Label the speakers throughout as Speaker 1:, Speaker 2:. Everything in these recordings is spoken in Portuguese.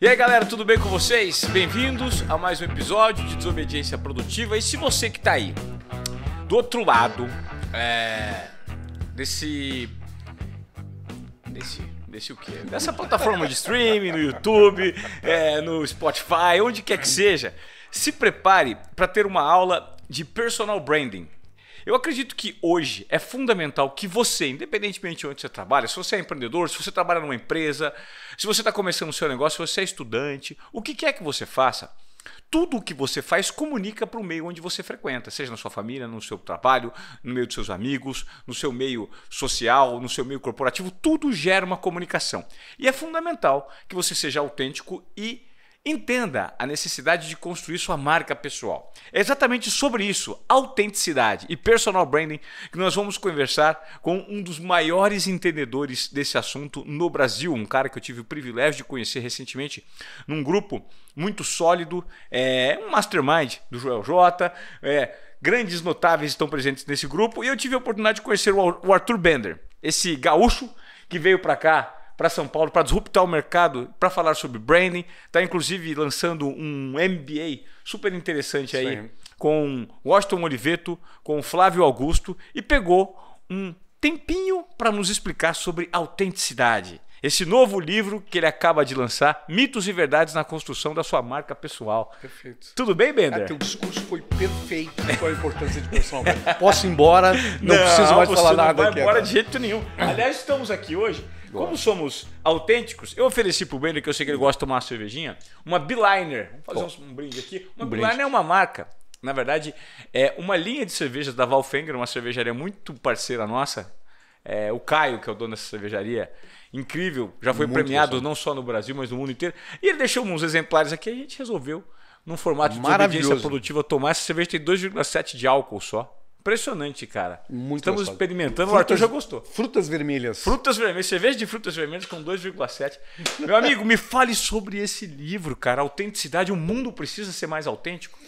Speaker 1: E aí galera, tudo bem com vocês? Bem-vindos a mais um episódio de Desobediência Produtiva. E se você que tá aí do outro lado é, desse. desse. desse o quê? Dessa plataforma de streaming, no YouTube, é, no Spotify, onde quer que seja, se prepare para ter uma aula de personal branding. Eu acredito que hoje é fundamental que você, independentemente de onde você trabalha, se você é empreendedor, se você trabalha numa empresa, se você está começando o seu negócio, se você é estudante, o que quer que você faça, tudo o que você faz comunica para o meio onde você frequenta, seja na sua família, no seu trabalho, no meio dos seus amigos, no seu meio social, no seu meio corporativo, tudo gera uma comunicação. E é fundamental que você seja autêntico e Entenda a necessidade de construir sua marca pessoal. É exatamente sobre isso, autenticidade e personal branding, que nós vamos conversar com um dos maiores entendedores desse assunto no Brasil, um cara que eu tive o privilégio de conhecer recentemente num grupo muito sólido, é um mastermind do Joel J. É, grandes notáveis estão presentes nesse grupo e eu tive a oportunidade de conhecer o Arthur Bender, esse gaúcho que veio para cá para São Paulo para disruptar o mercado, para falar sobre branding. Está inclusive lançando um MBA super interessante aí Sim. com Washington Oliveto, com Flávio Augusto e pegou um tempinho para nos explicar sobre autenticidade. Esse novo livro que ele acaba de lançar, Mitos e Verdades na Construção da Sua Marca Pessoal.
Speaker 2: Perfeito.
Speaker 1: Tudo bem, Bender?
Speaker 2: É, teu discurso foi perfeito com a importância de personal Posso ir embora? Não, não preciso mais falar nada
Speaker 1: não vai
Speaker 2: aqui.
Speaker 1: embora de jeito nenhum. Aliás, estamos aqui hoje como somos autênticos, eu ofereci pro Bender, que eu sei que ele gosta de tomar uma cervejinha, uma Biliner. Vamos fazer um, um brinde aqui. Uma um brinde. é uma marca. Na verdade, é uma linha de cervejas da Valfenger, uma cervejaria muito parceira nossa. É, o Caio, que é o dono dessa cervejaria, incrível, já foi muito premiado não só no Brasil, mas no mundo inteiro. E ele deixou uns exemplares aqui, a gente resolveu, num formato de desobediência produtiva, tomar essa cerveja tem 2,7 de álcool só. Impressionante, cara. Muito Estamos gostoso. experimentando, frutas, o Arthur já gostou.
Speaker 2: Frutas vermelhas.
Speaker 1: Frutas vermelhas, cerveja de frutas vermelhas com 2,7. Meu amigo, me fale sobre esse livro, cara. Autenticidade, o mundo precisa ser mais autêntico?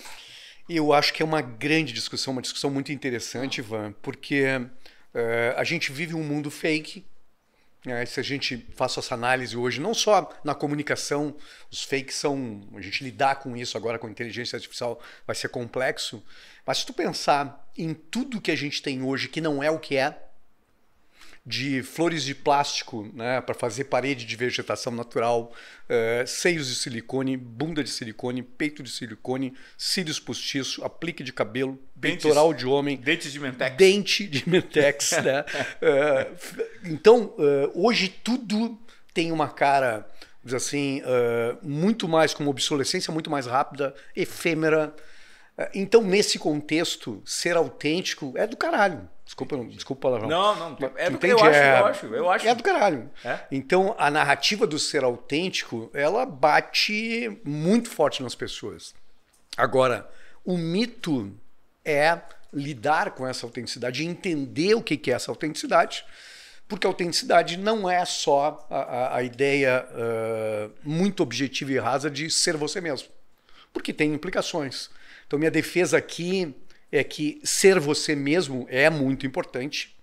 Speaker 2: Eu acho que é uma grande discussão, uma discussão muito interessante, Ivan, porque uh, a gente vive um mundo fake é, se a gente faz essa análise hoje, não só na comunicação, os fakes são. A gente lidar com isso agora com inteligência artificial vai ser complexo, mas se tu pensar em tudo que a gente tem hoje que não é o que é, de flores de plástico né, para fazer parede de vegetação natural, uh, seios de silicone, bunda de silicone, peito de silicone, cílios postiço, aplique de cabelo, dentes, peitoral de homem,
Speaker 1: dentes de mentex,
Speaker 2: dente de mentex, né? Uh, então uh, hoje tudo tem uma cara, assim, muito mais com uma obsolescência muito mais rápida, efêmera. Então nesse contexto ser autêntico é do caralho. Desculpa, desculpa o palavrão.
Speaker 1: Não, não. É do, eu, acho, é, eu acho, eu acho.
Speaker 2: É do caralho. É? Então, a narrativa do ser autêntico, ela bate muito forte nas pessoas. Agora, o mito é lidar com essa autenticidade, entender o que é essa autenticidade, porque a autenticidade não é só a, a, a ideia uh, muito objetiva e rasa de ser você mesmo, porque tem implicações. Então, minha defesa aqui é que ser você mesmo é muito importante,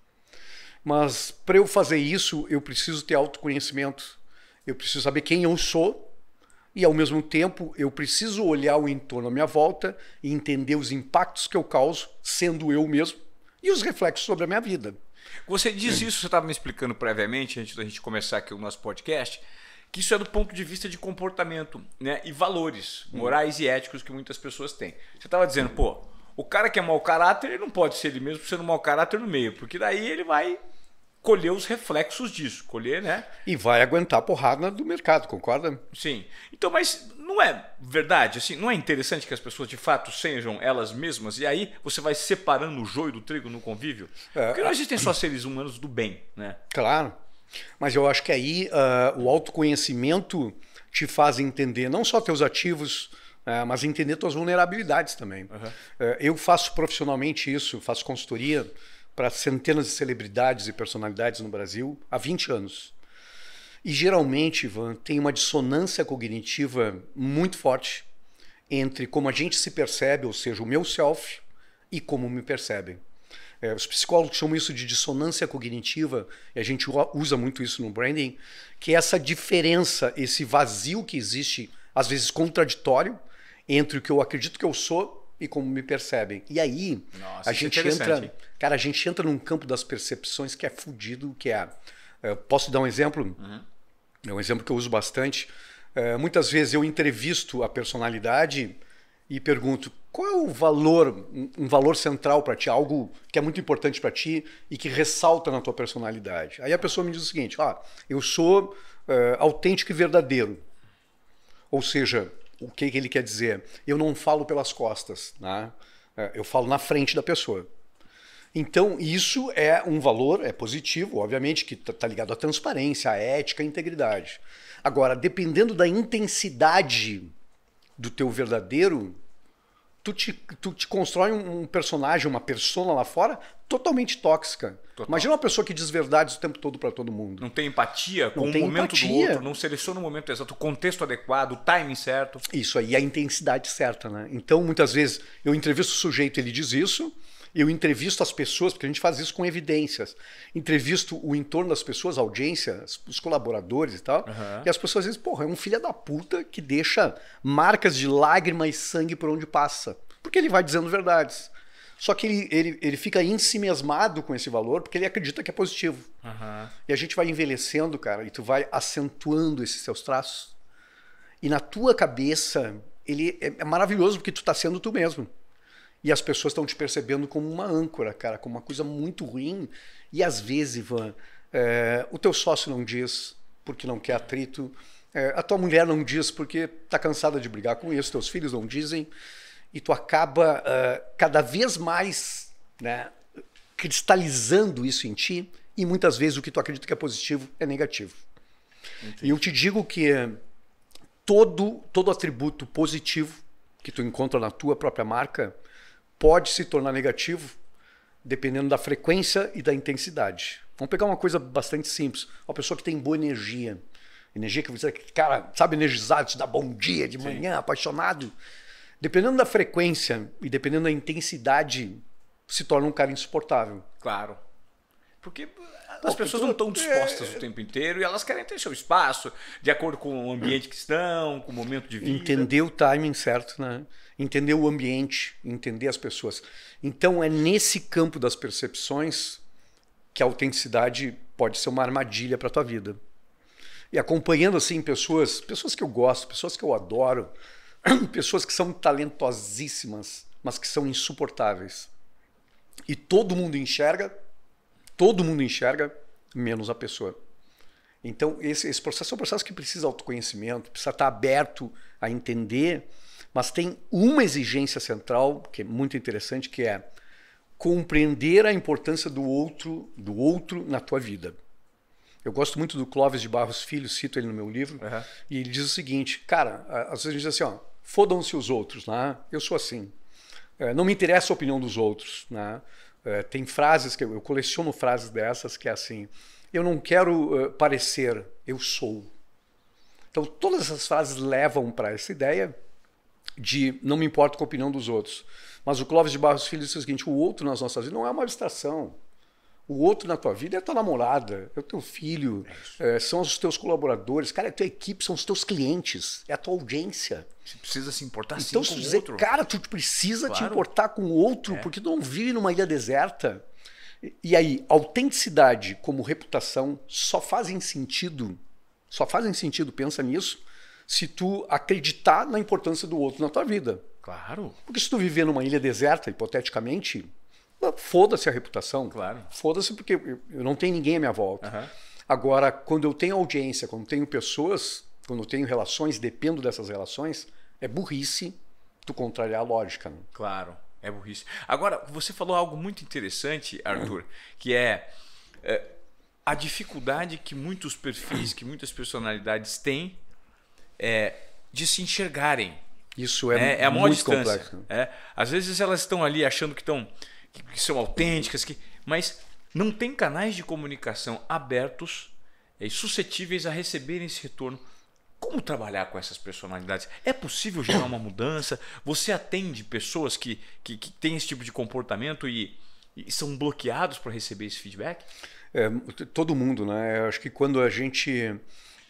Speaker 2: mas para eu fazer isso, eu preciso ter autoconhecimento, eu preciso saber quem eu sou e, ao mesmo tempo, eu preciso olhar o entorno à minha volta e entender os impactos que eu causo sendo eu mesmo e os reflexos sobre a minha vida.
Speaker 1: Você diz isso, você estava me explicando previamente, antes da gente começar aqui o nosso podcast, que isso é do ponto de vista de comportamento né, e valores morais e éticos que muitas pessoas têm. Você estava dizendo, pô, o cara que é mau caráter, ele não pode ser ele mesmo sendo mau caráter no meio, porque daí ele vai colher os reflexos disso, colher, né?
Speaker 2: E vai aguentar a porrada do mercado, concorda?
Speaker 1: Sim. Então, mas não é verdade, assim, não é interessante que as pessoas de fato sejam elas mesmas e aí você vai separando o joio do trigo no convívio? É, porque não existem só seres humanos do bem, né?
Speaker 2: Claro. Mas eu acho que aí uh, o autoconhecimento te faz entender não só teus ativos, é, mas entender tuas vulnerabilidades também. Uhum. Eu faço profissionalmente isso, faço consultoria para centenas de celebridades e personalidades no Brasil há 20 anos. E geralmente, Ivan, tem uma dissonância cognitiva muito forte entre como a gente se percebe, ou seja, o meu self, e como me percebem. É, os psicólogos chamam isso de dissonância cognitiva, e a gente usa muito isso no branding, que é essa diferença, esse vazio que existe, às vezes contraditório, entre o que eu acredito que eu sou e como me percebem. E aí, Nossa, a é gente é entra. Cara, a gente entra num campo das percepções que é fudido, que é. é posso dar um exemplo? Uhum. É um exemplo que eu uso bastante. É, muitas vezes eu entrevisto a personalidade e pergunto qual é o valor, um valor central para ti, algo que é muito importante para ti e que ressalta na tua personalidade. Aí a pessoa me diz o seguinte: ah, eu sou uh, autêntico e verdadeiro. Ou seja, o que, que ele quer dizer? Eu não falo pelas costas, né? Uh, eu falo na frente da pessoa. Então, isso é um valor, é positivo, obviamente, que está tá ligado à transparência, à ética, à integridade. Agora, dependendo da intensidade do teu verdadeiro, tu te, tu te constrói um, personagem, uma persona lá fora totalmente tóxica. Total. Imagina uma pessoa que diz verdades o tempo todo para todo mundo.
Speaker 1: Não tem empatia com o momento empatia. do outro, não seleciona o momento exato, o contexto adequado, o timing certo.
Speaker 2: Isso aí, a intensidade certa, né? Então, muitas vezes, eu entrevisto o sujeito, ele diz isso, eu entrevisto as pessoas, porque a gente faz isso com evidências. Entrevisto o entorno das pessoas, a audiência, os colaboradores e tal. Uhum. E as pessoas dizem, porra, é um filho da puta que deixa marcas de lágrima e sangue por onde passa. Porque ele vai dizendo verdades. Só que ele, ele, ele fica ensimesmado com esse valor porque ele acredita que é positivo. Uhum. E a gente vai envelhecendo, cara, e tu vai acentuando esses seus traços. E na tua cabeça, ele é, é maravilhoso porque tu está sendo tu mesmo. E as pessoas estão te percebendo como uma âncora, cara, como uma coisa muito ruim. E às vezes, Ivan, é, o teu sócio não diz porque não quer atrito, é, a tua mulher não diz porque está cansada de brigar com isso, teus filhos não dizem, e tu acaba uh, cada vez mais né, cristalizando isso em ti, e muitas vezes o que tu acredita que é positivo é negativo. Entendi. E eu te digo que todo, todo atributo positivo que tu encontra na tua própria marca, pode se tornar negativo dependendo da frequência e da intensidade. Vamos pegar uma coisa bastante simples. Uma pessoa que tem boa energia. Energia que você, cara, sabe, energizado, te dá bom dia de manhã, Sim. apaixonado. Dependendo da frequência e dependendo da intensidade, se torna um cara insuportável.
Speaker 1: Claro. Porque as pessoas não estão dispostas é... o tempo inteiro e elas querem ter seu espaço, de acordo com o ambiente que estão, com o momento de vida.
Speaker 2: Entender o timing certo, né? Entender o ambiente, entender as pessoas. Então é nesse campo das percepções que a autenticidade pode ser uma armadilha para tua vida. E acompanhando assim pessoas, pessoas que eu gosto, pessoas que eu adoro, pessoas que são talentosíssimas, mas que são insuportáveis. E todo mundo enxerga todo mundo enxerga, menos a pessoa. Então, esse, esse processo é um processo que precisa de autoconhecimento, precisa estar aberto a entender, mas tem uma exigência central que é muito interessante, que é compreender a importância do outro, do outro na tua vida. Eu gosto muito do Clóvis de Barros Filho, cito ele no meu livro, uhum. e ele diz o seguinte, cara, às vezes ele diz assim, ó, fodam-se os outros, né? Eu sou assim. É, não me interessa a opinião dos outros, né? É, tem frases que eu, eu, coleciono frases dessas que é assim: eu não quero uh, parecer, eu sou. Então todas essas frases levam para essa ideia de não me importo com a opinião dos outros. Mas o Clóvis de Barros Filho diz o seguinte: o outro nas nossas vidas não é uma abstração. O outro na tua vida é a tua namorada, é o teu filho, é é, são os teus colaboradores, cara, é a tua equipe, são os teus clientes, é a tua audiência.
Speaker 1: Você precisa se importar
Speaker 2: então,
Speaker 1: sim com
Speaker 2: dizer,
Speaker 1: o outro.
Speaker 2: Cara, tu precisa claro. te importar com o outro, é. porque tu não vive numa ilha deserta. E aí, autenticidade como reputação só fazem sentido, só fazem sentido, pensa nisso, se tu acreditar na importância do outro na tua vida.
Speaker 1: Claro.
Speaker 2: Porque se tu viver numa ilha deserta, hipoteticamente, Foda-se a reputação.
Speaker 1: Claro.
Speaker 2: Foda-se porque eu não tenho ninguém à minha volta. Uhum. Agora, quando eu tenho audiência, quando eu tenho pessoas, quando eu tenho relações, dependo dessas relações, é burrice tu contrariar a lógica. Né?
Speaker 1: Claro, é burrice. Agora, você falou algo muito interessante, Arthur, que é, é a dificuldade que muitos perfis, que muitas personalidades têm é, de se enxergarem.
Speaker 2: Isso é, é, é a muito distância. complexo.
Speaker 1: É, às vezes elas estão ali achando que estão que são autênticas, que, mas não tem canais de comunicação abertos e suscetíveis a receberem esse retorno. Como trabalhar com essas personalidades? É possível gerar uma mudança? Você atende pessoas que, que, que têm esse tipo de comportamento e, e são bloqueados para receber esse feedback?
Speaker 2: É, todo mundo, né? Eu acho que quando a gente.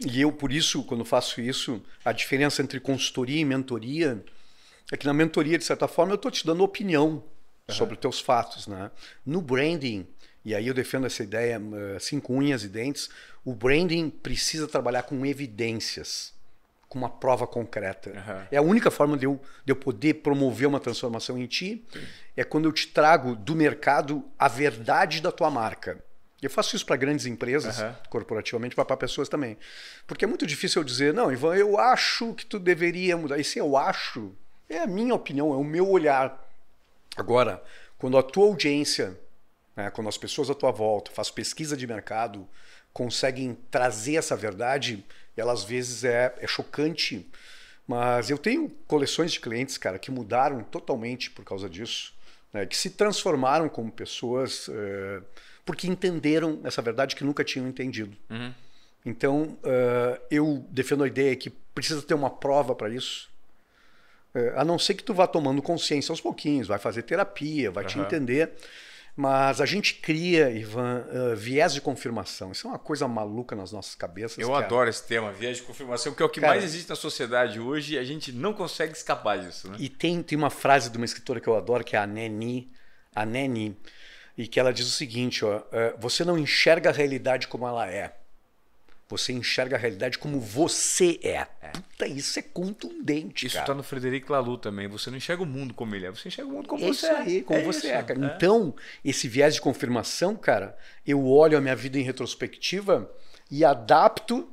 Speaker 2: E eu, por isso, quando faço isso, a diferença entre consultoria e mentoria é que na mentoria, de certa forma, eu estou te dando opinião uhum. sobre os teus fatos, né? No branding, e aí eu defendo essa ideia assim com unhas e dentes, o branding precisa trabalhar com evidências com uma prova concreta. Uhum. É a única forma de eu, de eu poder promover uma transformação em ti, Sim. é quando eu te trago do mercado a verdade da tua marca. Eu faço isso para grandes empresas, uhum. corporativamente, para pessoas também. Porque é muito difícil eu dizer, não, Ivan, eu acho que tu deveria mudar. Esse eu acho é a minha opinião, é o meu olhar. Agora, quando a tua audiência, né, quando as pessoas à tua volta, faz pesquisa de mercado, conseguem trazer essa verdade, ela às vezes é, é chocante. Mas eu tenho coleções de clientes, cara, que mudaram totalmente por causa disso, né, que se transformaram como pessoas é, porque entenderam essa verdade que nunca tinham entendido. Uhum. Então, uh, eu defendo a ideia que precisa ter uma prova para isso. Uh, a não ser que tu vá tomando consciência aos pouquinhos, vai fazer terapia, vai uhum. te entender. Mas a gente cria, Ivan, uh, viés de confirmação. Isso é uma coisa maluca nas nossas cabeças.
Speaker 1: Eu cara. adoro esse tema, viés de confirmação, porque é o que cara, mais existe na sociedade hoje e a gente não consegue escapar disso. Né?
Speaker 2: E tem, tem uma frase de uma escritora que eu adoro, que é a Neni, a Neni, e que ela diz o seguinte: ó, uh, você não enxerga a realidade como ela é. Você enxerga a realidade como você é. é. Puta, isso é contundente.
Speaker 1: Isso está no Frederico Laloux também. Você não enxerga o mundo como ele é, você enxerga o mundo como
Speaker 2: é
Speaker 1: você
Speaker 2: é. Aí, como é. você é, cara. É. Então, esse viés de confirmação, cara, eu olho a minha vida em retrospectiva e adapto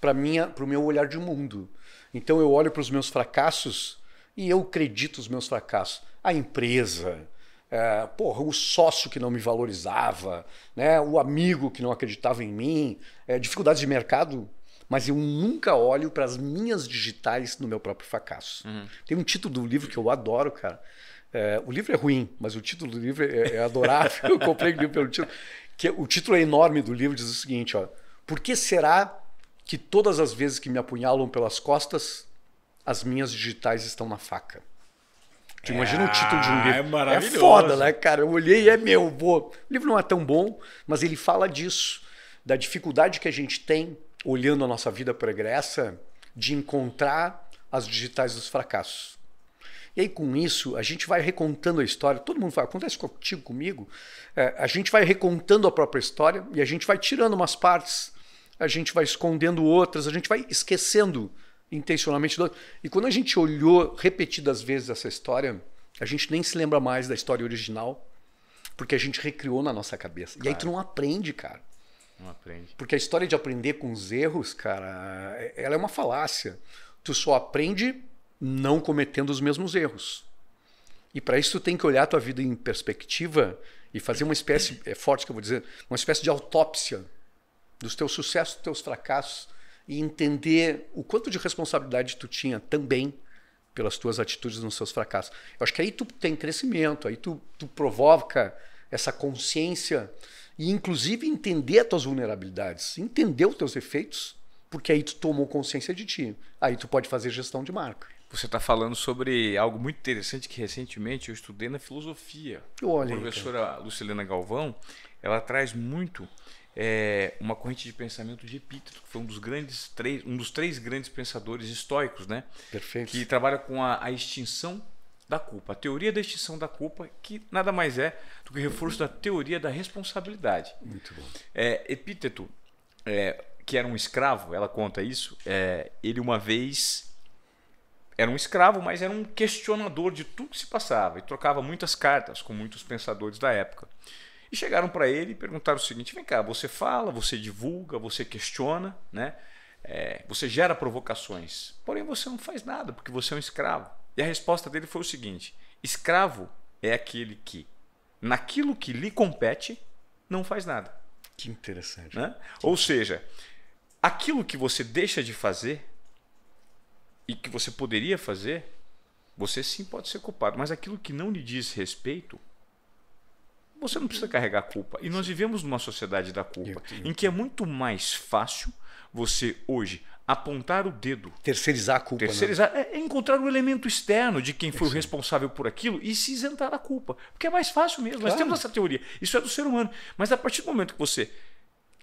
Speaker 2: para o meu olhar de mundo. Então, eu olho para os meus fracassos e eu acredito os meus fracassos. A empresa, é, porra, o sócio que não me valorizava, né? o amigo que não acreditava em mim, é, dificuldades de mercado, mas eu nunca olho para as minhas digitais no meu próprio fracasso. Uhum. Tem um título do livro que eu adoro, cara. É, o livro é ruim, mas o título do livro é, é adorável. eu comprei o livro pelo título. Que, é, o título é enorme do livro, diz o seguinte: ó, Por que será que todas as vezes que me apunhalam pelas costas, as minhas digitais estão na faca? Tu imagina o título de um livro. É
Speaker 1: maravilhoso.
Speaker 2: É foda, né, cara? Eu olhei e é meu. Vou. O livro não é tão bom, mas ele fala disso, da dificuldade que a gente tem, olhando a nossa vida pregressa, de encontrar as digitais dos fracassos. E aí, com isso, a gente vai recontando a história. Todo mundo fala, acontece contigo, comigo. É, a gente vai recontando a própria história e a gente vai tirando umas partes, a gente vai escondendo outras, a gente vai esquecendo intencionalmente. E quando a gente olhou repetidas vezes essa história, a gente nem se lembra mais da história original, porque a gente recriou na nossa cabeça. Claro. E aí tu não aprende, cara.
Speaker 1: Não aprende.
Speaker 2: Porque a história de aprender com os erros, cara, ela é uma falácia. Tu só aprende não cometendo os mesmos erros. E para isso tu tem que olhar a tua vida em perspectiva e fazer uma espécie, é forte que eu vou dizer, uma espécie de autópsia dos teus sucessos, dos teus fracassos, e entender o quanto de responsabilidade tu tinha também pelas tuas atitudes nos seus fracassos. Eu acho que aí tu tem crescimento, aí tu, tu provoca essa consciência e inclusive entender as tuas vulnerabilidades, entender os teus efeitos, porque aí tu tomou consciência de ti. Aí tu pode fazer gestão de marca.
Speaker 1: Você está falando sobre algo muito interessante que recentemente eu estudei na filosofia. Olha, a professora. Lucilena Galvão, ela traz muito é, uma corrente de pensamento de Epíteto, que foi um dos grandes três, um dos três grandes pensadores estoicos, né?
Speaker 2: Perfeito.
Speaker 1: Que trabalha com a, a extinção da culpa, a teoria da extinção da culpa, que nada mais é do que reforço da teoria da responsabilidade.
Speaker 2: Muito bom.
Speaker 1: É, Epíteto, é, que era um escravo, ela conta isso. É, ele uma vez era um escravo, mas era um questionador de tudo que se passava e trocava muitas cartas com muitos pensadores da época. E chegaram para ele e perguntaram o seguinte: vem cá, você fala, você divulga, você questiona, né? É, você gera provocações, porém você não faz nada porque você é um escravo. E a resposta dele foi o seguinte: escravo é aquele que, naquilo que lhe compete, não faz nada.
Speaker 2: Que interessante.
Speaker 1: Né?
Speaker 2: Que
Speaker 1: Ou seja, aquilo que você deixa de fazer e que você poderia fazer, você sim pode ser culpado, mas aquilo que não lhe diz respeito, você não precisa carregar culpa. E nós vivemos numa sociedade da culpa, em que é muito mais fácil você hoje apontar o dedo.
Speaker 2: Terceirizar a culpa.
Speaker 1: Terceirizar né? é encontrar o elemento externo de quem foi o responsável por aquilo e se isentar da culpa. Porque é mais fácil mesmo. Claro. Nós temos essa teoria. Isso é do ser humano. Mas a partir do momento que você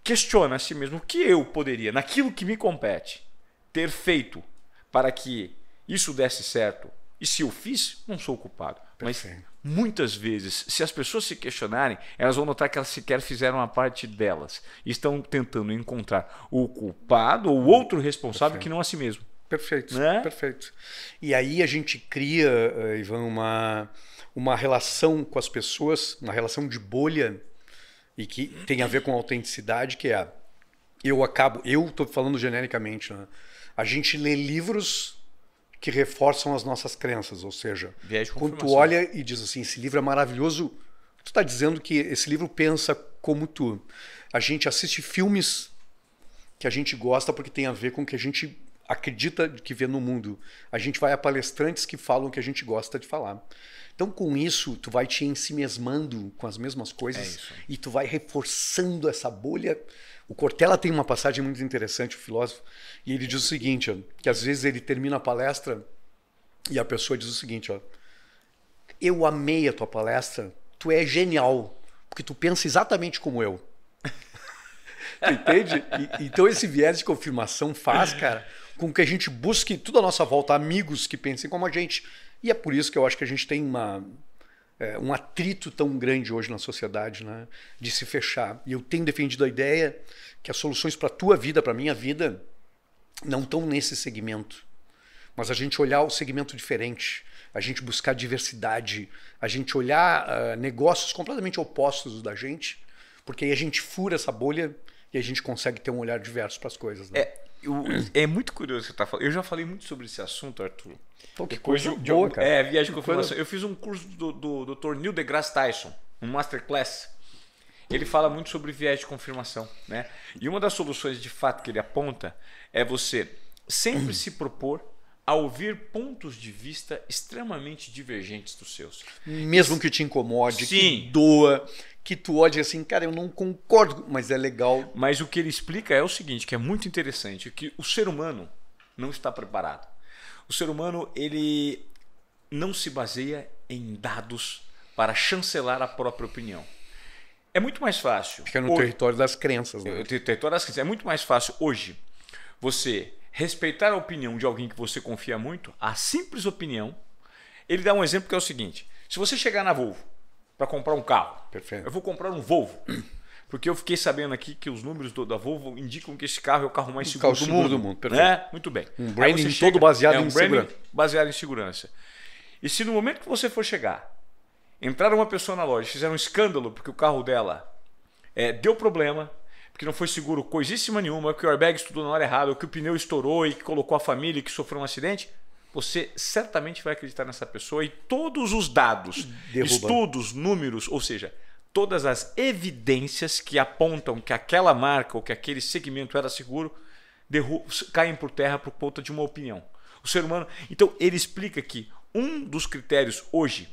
Speaker 1: questiona a si mesmo o que eu poderia, naquilo que me compete, ter feito para que isso desse certo, e se eu fiz, não sou culpado. Perfeito. Mas muitas vezes, se as pessoas se questionarem, elas vão notar que elas sequer fizeram a parte delas. Estão tentando encontrar o culpado ou outro responsável Perfeito. que não a si mesmo.
Speaker 2: Perfeito, né? perfeito. E aí a gente cria, uh, Ivan, uma, uma relação com as pessoas, uma relação de bolha, e que tem a ver com a autenticidade, que é eu acabo, eu estou falando genericamente, né? a gente lê livros que reforçam as nossas crenças. Ou seja, quando tu olha e diz assim, esse livro é maravilhoso, tu está dizendo que esse livro pensa como tu. A gente assiste filmes que a gente gosta porque tem a ver com o que a gente acredita que vê no mundo. A gente vai a palestrantes que falam o que a gente gosta de falar. Então, com isso, tu vai te ensimesmando com as mesmas coisas é e tu vai reforçando essa bolha o Cortella tem uma passagem muito interessante, o filósofo, e ele diz o seguinte, ó, que às vezes ele termina a palestra e a pessoa diz o seguinte, ó, eu amei a tua palestra, tu é genial, porque tu pensa exatamente como eu. Entende? E, então esse viés de confirmação faz, cara, com que a gente busque tudo à nossa volta amigos que pensem como a gente. E é por isso que eu acho que a gente tem uma é, um atrito tão grande hoje na sociedade, né, de se fechar. E eu tenho defendido a ideia que as soluções para a tua vida, para a minha vida, não estão nesse segmento. Mas a gente olhar o segmento diferente, a gente buscar diversidade, a gente olhar uh, negócios completamente opostos da gente, porque aí a gente fura essa bolha e a gente consegue ter um olhar diverso para as coisas. Né?
Speaker 1: É, eu, é muito curioso você tá falando. Eu já falei muito sobre esse assunto, Arthur.
Speaker 2: Pô, que coisa de, boa, cara.
Speaker 1: É, viagem de confirmação. Eu fiz um curso do, do, do Dr. Neil deGrasse Tyson, um masterclass. Ele fala muito sobre viés de confirmação, né? E uma das soluções de fato que ele aponta é você sempre se propor a ouvir pontos de vista extremamente divergentes dos seus.
Speaker 2: Mesmo que te incomode, Sim. que doa, que tu olhe assim, cara, eu não concordo, mas é legal.
Speaker 1: Mas o que ele explica é o seguinte, que é muito interessante, que o ser humano não está preparado. O ser humano, ele não se baseia em dados para chancelar a própria opinião. É muito mais fácil.
Speaker 2: Fica no hoje, território das crenças, né?
Speaker 1: Território das crenças. É muito mais fácil hoje você respeitar a opinião de alguém que você confia muito, a simples opinião. Ele dá um exemplo que é o seguinte: se você chegar na Volvo para comprar um carro,
Speaker 2: Perfeito.
Speaker 1: eu vou comprar um Volvo. Porque eu fiquei sabendo aqui que os números do, da Volvo indicam que esse carro é o carro mais seguro, do, mundo. do mundo.
Speaker 2: Perfeito.
Speaker 1: Né? Muito bem.
Speaker 2: Um branding chega, todo baseado é um em segurança.
Speaker 1: Baseado em segurança. E se no momento que você for chegar, entrar uma pessoa na loja, fizer um escândalo porque o carro dela é, deu problema, porque não foi seguro coisíssima nenhuma, que o airbag estudou na hora errada, ou que o pneu estourou e que colocou a família que sofreu um acidente, você certamente vai acreditar nessa pessoa e todos os dados, Derruba. estudos, números, ou seja, todas as evidências que apontam que aquela marca ou que aquele segmento era seguro caem por terra por conta de uma opinião. O ser humano. Então, ele explica que um dos critérios hoje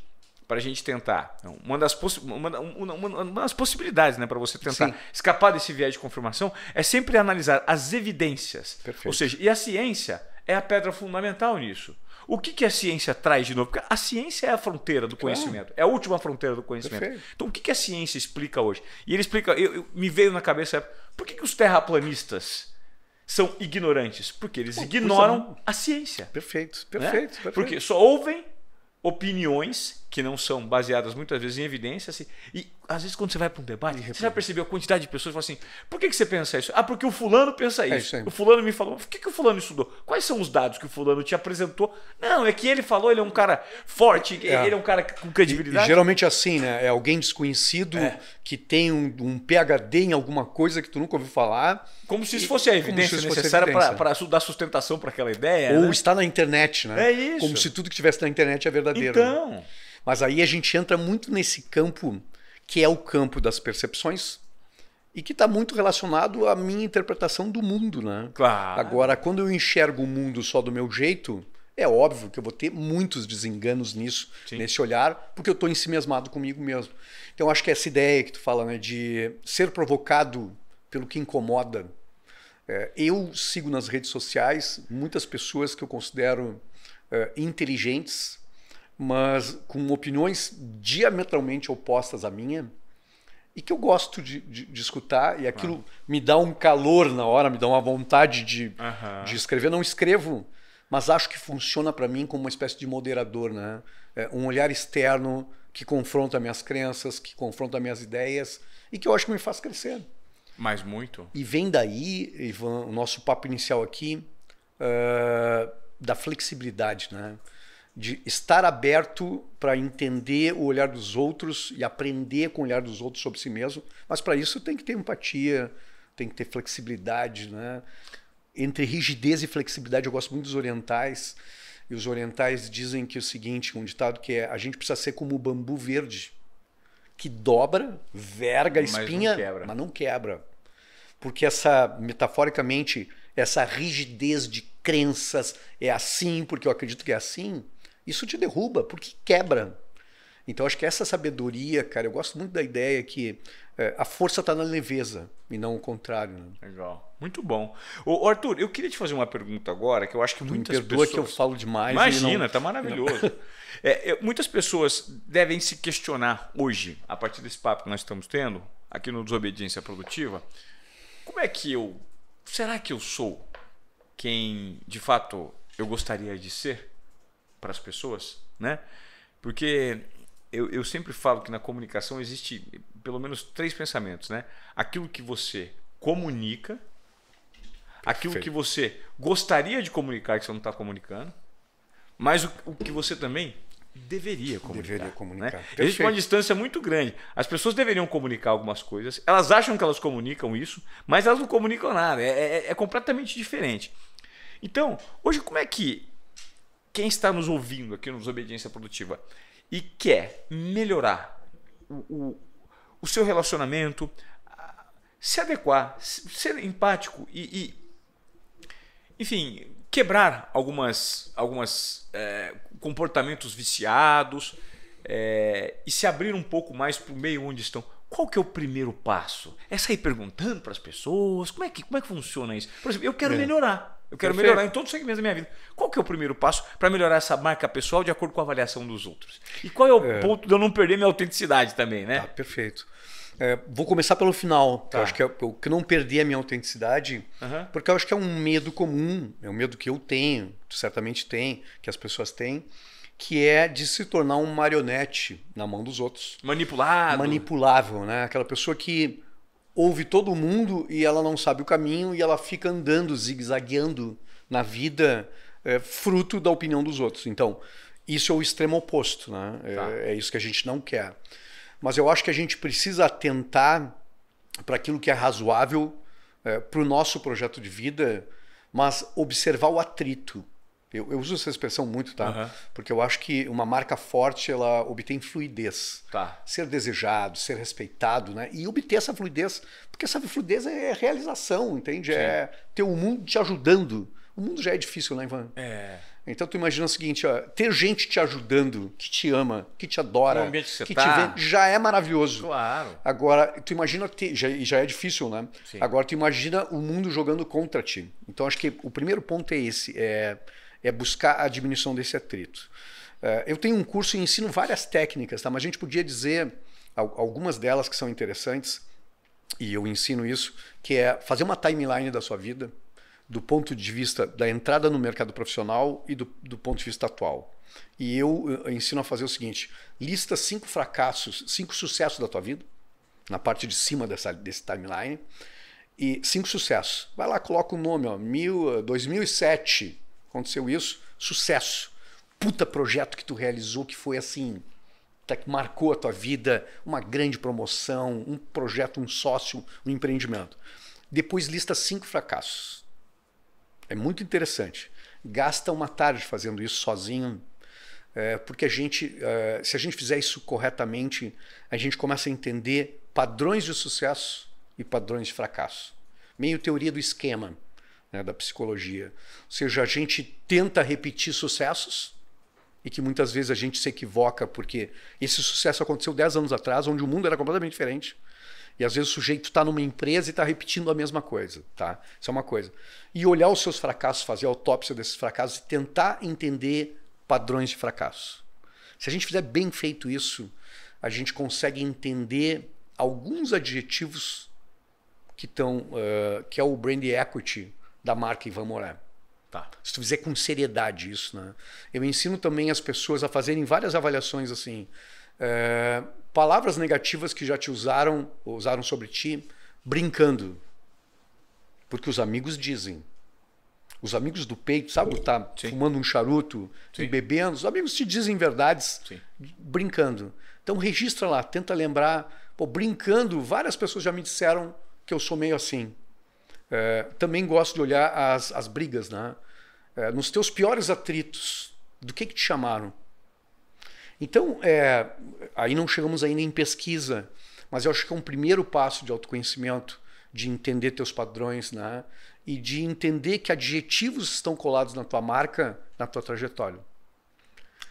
Speaker 1: para a gente tentar. Uma das, uma, uma, uma das possibilidades né, para você tentar Sim. escapar desse viés de confirmação é sempre analisar as evidências.
Speaker 2: Perfeito.
Speaker 1: Ou seja, e a ciência é a pedra fundamental nisso. O que, que a ciência traz de novo? Porque a ciência é a fronteira do conhecimento, é a última fronteira do conhecimento. Perfeito. Então, o que, que a ciência explica hoje? E ele explica, eu, eu me veio na cabeça, por que, que os terraplanistas são ignorantes? Porque eles Pô, ignoram a ciência.
Speaker 2: Perfeito, perfeito, né? perfeito.
Speaker 1: Porque só ouvem opiniões que não são baseadas muitas vezes em evidências. Assim, e às vezes, quando você vai para um debate, você já percebeu a quantidade de pessoas que falam assim: por que, que você pensa isso? Ah, porque o fulano pensa é isso. É isso o fulano me falou. Por que, que o fulano estudou? Quais são os dados que o fulano te apresentou? Não, é que ele falou, ele é um cara forte, é. ele é um cara com credibilidade.
Speaker 2: E, e geralmente assim, né? É alguém desconhecido é. que tem um, um, PhD em alguma coisa que tu nunca ouviu falar.
Speaker 1: Como se isso fosse a evidência necessária para dar sustentação para aquela ideia.
Speaker 2: Ou
Speaker 1: né?
Speaker 2: está na internet, né?
Speaker 1: É isso.
Speaker 2: Como se tudo que estivesse na internet é verdadeiro.
Speaker 1: Então.
Speaker 2: Né? Mas aí a gente entra muito nesse campo que é o campo das percepções e que está muito relacionado à minha interpretação do mundo, né?
Speaker 1: Claro.
Speaker 2: Agora, quando eu enxergo o mundo só do meu jeito, é óbvio que eu vou ter muitos desenganos nisso, Sim. nesse olhar, porque eu estou ensimesmado comigo mesmo. Então, acho que essa ideia que tu fala, né, de ser provocado pelo que incomoda, É, eu sigo nas redes sociais muitas pessoas que eu considero é, inteligentes, mas com opiniões diametralmente opostas à minha e que eu gosto de, de, de escutar e aquilo me dá um calor na hora, me dá uma vontade de, uhum. de escrever. Não escrevo, mas acho que funciona para mim como uma espécie de moderador, né? É um olhar externo que confronta minhas crenças, que confronta minhas ideias e que eu acho que me faz crescer.
Speaker 1: Mas muito.
Speaker 2: E vem daí, Ivan, o nosso papo inicial aqui, uh, da flexibilidade, né? De estar aberto para entender o olhar dos outros e aprender com o olhar dos outros sobre si mesmo. Mas para isso tem que ter empatia, tem que ter flexibilidade, né? Entre rigidez e flexibilidade, eu gosto muito dos orientais. E os orientais dizem que é o seguinte, um ditado que é: a gente precisa ser como o bambu verde, que dobra, verga a espinha, mas não, mas não quebra. Porque essa, metaforicamente, essa rigidez de crenças é assim, porque eu acredito que é assim, isso te derruba, porque quebra. Então, acho que essa sabedoria, cara, eu gosto muito da ideia que é, a força está na leveza e não o contrário. Né?
Speaker 1: Legal. Muito bom. Ô, Arthur, eu queria te fazer uma pergunta agora, que eu acho que tu muitas
Speaker 2: me
Speaker 1: perdoa
Speaker 2: pessoas... que eu falo demais.
Speaker 1: Imagina, não... tá maravilhoso. é, muitas pessoas devem se questionar hoje, a partir desse papo que nós estamos tendo, aqui no Desobediência Produtiva, como é que eu... Será que eu sou quem, de fato, eu gostaria de ser? Para as pessoas, né? Porque eu, eu sempre falo que na comunicação existe pelo menos três pensamentos, né? Aquilo que você comunica, aquilo que você gostaria de comunicar que você não está comunicando, mas o, o, que você também deveria comunicar. Deveria comunicar. Né? Existe uma distância muito grande. As pessoas deveriam comunicar algumas coisas, elas acham que elas comunicam isso, mas elas não comunicam nada. É, é, é completamente diferente. Então, hoje, como é que quem está nos ouvindo aqui no Desobediência Produtiva e quer melhorar o, o, o seu relacionamento, se adequar, ser empático e, e enfim, quebrar algumas, algumas é, comportamentos viciados é, e se abrir um pouco mais para o meio onde estão. Qual que é o primeiro passo? É sair perguntando para as pessoas? Como é, que, como é que funciona isso? Por exemplo, eu quero é. melhorar. Eu quero Perfeito. melhorar em todos os segmentos da minha vida. Qual que é o primeiro passo para melhorar essa marca pessoal de acordo com a avaliação dos outros? E qual é o é. ponto de eu não perder minha autenticidade também, né?
Speaker 2: Tá, perfeito. É, vou começar pelo final. Tá. Eu acho que é que não perder a minha autenticidade, uhum. porque eu acho que é um medo comum, é um medo que eu tenho, certamente tem, que as pessoas têm, que é de se tornar um marionete na mão dos outros.
Speaker 1: Manipulado.
Speaker 2: Manipulável, né? Aquela pessoa que ouve todo mundo e ela não sabe o caminho e ela fica andando, zigue-zagueando na vida, é, fruto da opinião dos outros. Então, isso é o extremo oposto, né? É, tá. é, isso que a gente não quer. Mas eu acho que a gente precisa atentar para aquilo que é razoável é, para o nosso projeto de vida, mas observar o atrito. Eu, eu, uso essa expressão muito, tá? Uhum. Porque eu acho que uma marca forte ela obtém fluidez.
Speaker 1: Tá.
Speaker 2: Ser desejado, ser respeitado, né? E obter essa fluidez, porque essa fluidez é realização, entende? Sim. É ter o mundo te ajudando. O mundo já é difícil, né, Ivan?
Speaker 1: É.
Speaker 2: Então tu imagina o seguinte, ó, ter gente te ajudando, que te ama, que te adora,
Speaker 1: que,
Speaker 2: que
Speaker 1: tá.
Speaker 2: te vê, já é maravilhoso.
Speaker 1: Claro.
Speaker 2: Agora, tu imagina ter, já, já é difícil, né? Sim. Agora tu imagina o mundo jogando contra ti. Então acho que o primeiro ponto é esse, é é buscar a diminuição desse atrito. É, eu tenho um curso e ensino várias técnicas, tá? mas a gente podia dizer algumas delas que são interessantes, e eu ensino isso, que é fazer uma timeline da sua vida, do ponto de vista da entrada no mercado profissional e do, do ponto de vista atual. E eu, ensino a fazer o seguinte: lista cinco fracassos, cinco sucessos da tua vida, na parte de cima dessa, desse timeline, e cinco sucessos. Vai lá, coloca o nome, ó, mil, 2007, Aconteceu isso, sucesso. Puta projeto que tu realizou que foi assim, que marcou a tua vida, uma grande promoção, um projeto, um sócio, um empreendimento. Depois lista cinco fracassos. É muito interessante. Gasta uma tarde fazendo isso sozinho, é, porque a gente, é, se a gente fizer isso corretamente, a gente começa a entender padrões de sucesso e padrões de fracasso. Meio teoria do esquema né, da psicologia. Ou seja, a gente tenta repetir sucessos e que muitas vezes a gente se equivoca porque esse sucesso aconteceu 10 anos atrás, onde o mundo era completamente diferente. E às vezes o sujeito está numa empresa e está repetindo a mesma coisa, tá? Isso é uma coisa. E olhar os seus fracassos, fazer autópsia desses fracassos e tentar entender padrões de fracasso. Se a gente fizer bem feito isso, a gente consegue entender alguns adjetivos que estão, uh, que é o brand equity da marca Ivan Morar.
Speaker 1: Tá.
Speaker 2: Se tu fizer com seriedade isso, né? Eu ensino também as pessoas a fazerem várias avaliações assim. Uh, palavras negativas que já te usaram, usaram sobre ti, brincando. Porque os amigos dizem. Os amigos do peito, sabe? Tá Sim. fumando um charuto Sim. e bebendo. Os amigos te dizem verdades Sim. brincando. Então registra lá, tenta lembrar. Pô, brincando, várias pessoas já me disseram que eu sou meio assim. É, também gosto de olhar as, as brigas, né? É, nos teus piores atritos, do que que te chamaram? Então, é, aí não chegamos ainda em pesquisa, mas eu acho que é um primeiro passo de autoconhecimento, de entender teus padrões, né? E de entender que adjetivos estão colados na tua marca, na tua trajetória.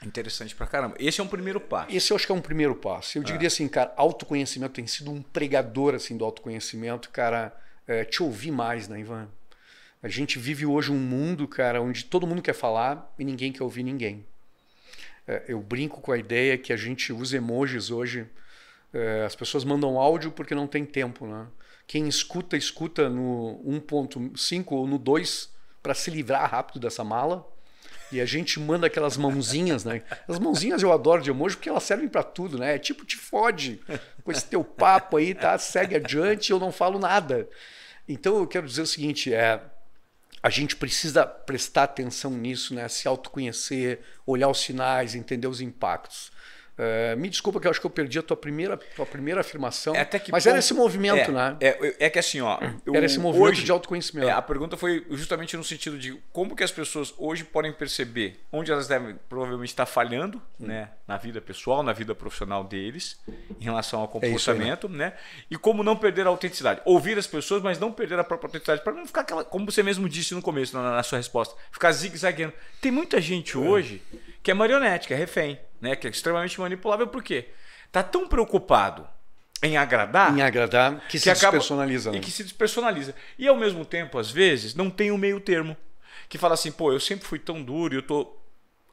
Speaker 1: Interessante pra caramba. Esse é um primeiro passo.
Speaker 2: Esse eu acho que é um primeiro passo. Eu é. diria assim, cara, autoconhecimento tem sido um pregador assim do autoconhecimento, cara, é, te ouvir mais, né, Ivan? A gente vive hoje um mundo, cara, onde todo mundo quer falar e ninguém quer ouvir ninguém. É, eu brinco com a ideia que a gente usa emojis hoje. É, as pessoas mandam áudio porque não tem tempo, né? Quem escuta, escuta no 1.5 ou no 2 para se livrar rápido dessa mala. E a gente manda aquelas mãozinhas, né? As mãozinhas eu adoro de emoji porque elas servem para tudo, né? É tipo, te fode com esse teu papo aí, tá? Segue adiante, eu não falo nada. Então eu quero dizer o seguinte, é a gente precisa prestar atenção nisso, né? Se autoconhecer, olhar os sinais, entender os impactos. Uh, me desculpa que eu acho que eu perdi a tua primeira, tua primeira afirmação. É mas ponto... era esse movimento,
Speaker 1: é,
Speaker 2: né?
Speaker 1: É, é, que assim, ó.
Speaker 2: Eu, era esse movimento hoje, de autoconhecimento. É,
Speaker 1: a pergunta foi justamente no sentido de como que as pessoas hoje podem perceber onde elas devem provavelmente estar falhando, hum. né? Na vida pessoal, na vida profissional deles, em relação ao comportamento, aí, né? né? E como não perder a autenticidade. Ouvir as pessoas, mas não perder a própria autenticidade. Para não ficar aquela, como você mesmo disse no começo, na, na sua resposta, ficar zigue-zagueando. Tem muita gente hoje que é marionete, que é refém né? Que é extremamente manipulável, por quê? Tá tão preocupado em agradar.
Speaker 2: Em agradar, que, que se acaba, despersonaliza.
Speaker 1: Né? E que se despersonaliza. E ao mesmo tempo, às vezes, não tem o um meio termo. Que fala assim, pô, eu sempre fui tão duro e eu tô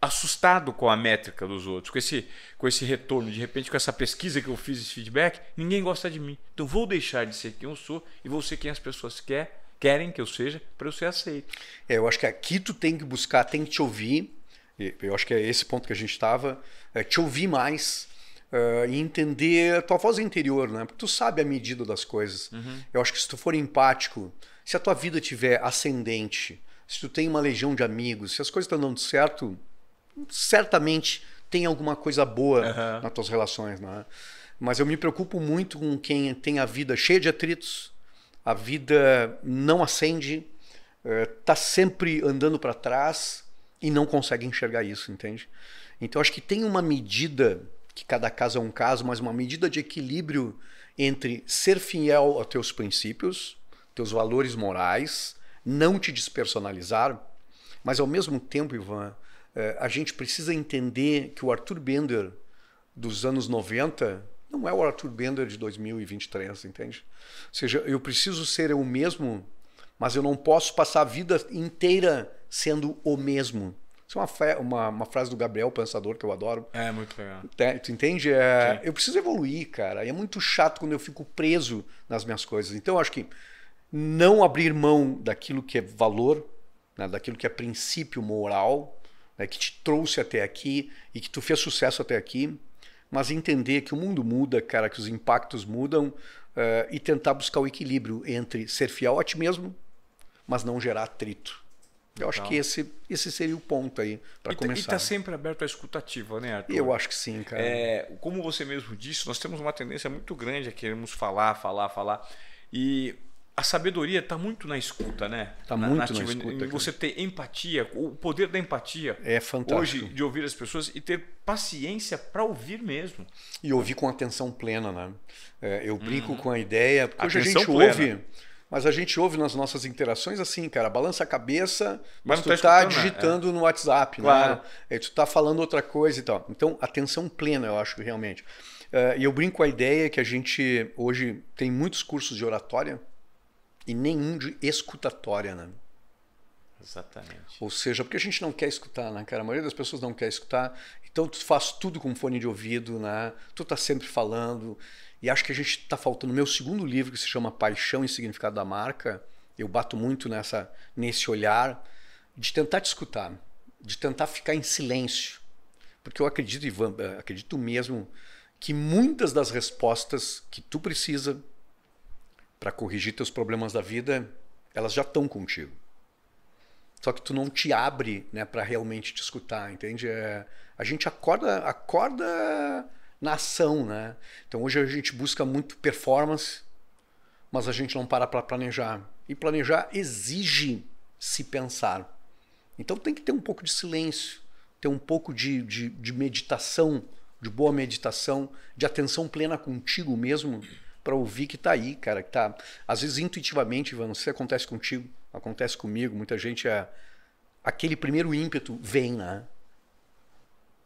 Speaker 1: assustado com a métrica dos outros, com esse, com esse retorno. De repente, com essa pesquisa que eu fiz, esse feedback, ninguém gosta de mim. Então vou deixar de ser quem eu sou e vou ser quem as pessoas querem, querem que eu seja para eu ser aceito.
Speaker 2: É, eu acho que aqui tu tem que buscar, tem que te ouvir eu acho que é esse ponto que a gente estava, é te ouvir mais uh, e entender a tua voz interior, né? Porque tu sabe a medida das coisas. Uhum. Eu acho que se tu for empático, se a tua vida tiver ascendente, se tu tem uma legião de amigos, se as coisas estão dando certo, certamente tem alguma coisa boa uhum. nas tuas relações, né? Mas eu me preocupo muito com quem tem a vida cheia de atritos, a vida não acende, está sempre andando para trás e não consegue enxergar isso, entende? Então acho que tem uma medida, que cada caso é um caso, mas uma medida de equilíbrio entre ser fiel aos teus princípios, teus valores morais, não te despersonalizar, mas ao mesmo tempo, Ivan, eh, a gente precisa entender que o Arthur Bender dos anos 90 não é o Arthur Bender de 2023, entende? Ou seja, eu preciso ser eu mesmo, mas eu não posso passar a vida inteira sendo o mesmo. Isso é uma, uma, uma, frase do Gabriel Pensador que eu adoro.
Speaker 1: É, muito legal.
Speaker 2: Tu entende? É, eu preciso evoluir, cara. E é muito chato quando eu fico preso nas minhas coisas. Então, eu acho que não abrir mão daquilo que é valor, né, daquilo que é princípio moral, né, que te trouxe até aqui e que tu fez sucesso até aqui, mas entender que o mundo muda, cara, que os impactos mudam uh, e tentar buscar o equilíbrio entre ser fiel a ti mesmo, mas não gerar atrito. Eu acho que esse, esse seria o ponto aí para tá, começar. E
Speaker 1: está sempre aberto à escutativa, né, Arthur?
Speaker 2: Eu acho que sim, cara.
Speaker 1: É, como você mesmo disse, nós temos uma tendência muito grande a queremos falar, falar, falar. E a sabedoria está muito na escuta, né?
Speaker 2: Está muito na, na escuta.
Speaker 1: Em você ter empatia, o poder da empatia.
Speaker 2: É fantástico.
Speaker 1: Hoje, de ouvir as pessoas e ter paciência para ouvir mesmo.
Speaker 2: E ouvir com atenção plena, né? É, eu brinco uhum. com a ideia, porque hoje a gente plena. ouve mas a gente ouve nas nossas interações assim, cara, balança a cabeça, mas, mas tu tá, tá digitando é. no WhatsApp, né? claro. né? Tu tá falando outra coisa e tal. Então, atenção plena, eu acho realmente. Uh, e eu brinco com a ideia que a gente hoje tem muitos cursos de oratória e nenhum de escutatória, né?
Speaker 1: Exatamente.
Speaker 2: Ou seja, porque a gente não quer escutar, né, cara? A maioria das pessoas não quer escutar. Então tu faz tudo com fone de ouvido, né? Tu tá sempre falando. E acho que a gente tá faltando. Meu segundo livro, que se chama Paixão e Significado da Marca, eu bato muito nessa nesse olhar de tentar te escutar, de tentar ficar em silêncio. Porque eu acredito, Ivan, eh, acredito mesmo que muitas das respostas que tu precisa para corrigir teus problemas da vida, elas já estão contigo. Só que tu não te abre, né, para realmente te escutar, entende? É, a gente acorda, acorda na ação, né? Então hoje a gente busca muito performance, mas a gente não para para planejar. E planejar exige se pensar. Então tem que ter um pouco de silêncio, ter um pouco de, de, de meditação, de boa meditação, de atenção plena contigo mesmo, para ouvir que está aí, cara, que tá. Às vezes intuitivamente, Ivan, se acontece contigo, acontece comigo, muita gente é. Aquele primeiro ímpeto vem, né?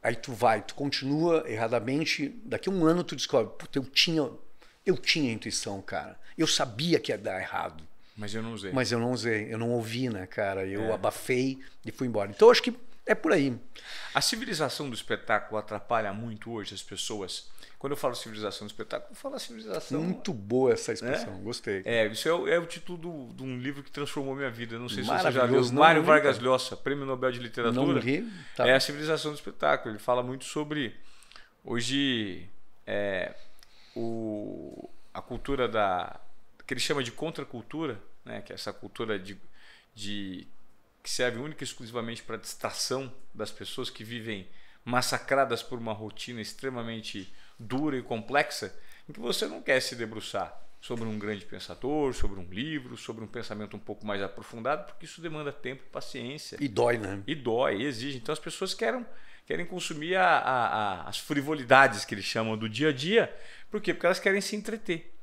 Speaker 2: Aí tu vai, tu continua erradamente, daqui a um ano tu descobre, puta, eu tinha, eu tinha intuição, cara. Eu sabia que ia dar errado.
Speaker 1: Mas eu não usei.
Speaker 2: Mas eu não usei, eu não ouvi, né, cara? Eu é. abafei e fui embora. Então acho que é por aí.
Speaker 1: A civilização do espetáculo atrapalha muito hoje as pessoas quando eu falo civilização do espetáculo, eu falo civilização.
Speaker 2: Muito boa essa expressão,
Speaker 1: é?
Speaker 2: gostei.
Speaker 1: É, isso é o, é o título do, de um livro que transformou minha vida. Não sei se você já leu. Mário Vargas Llosa, Prêmio Nobel de Literatura.
Speaker 2: Não li,
Speaker 1: tá. É a civilização do espetáculo. Ele fala muito sobre hoje é, o, a cultura da que ele chama de contracultura, né? Que é essa cultura de, de que serve única e exclusivamente para distração das pessoas que vivem massacradas por uma rotina extremamente dura e complexa em que você não quer se debruçar sobre um grande pensador, sobre um livro, sobre um pensamento um pouco mais aprofundado, porque isso demanda tempo e paciência.
Speaker 2: E dói, né?
Speaker 1: E dói, e exige. Então as pessoas querem, querem consumir a, a, a, as frivolidades que eles chamam do dia a dia. Por quê? Porque elas querem se entreter.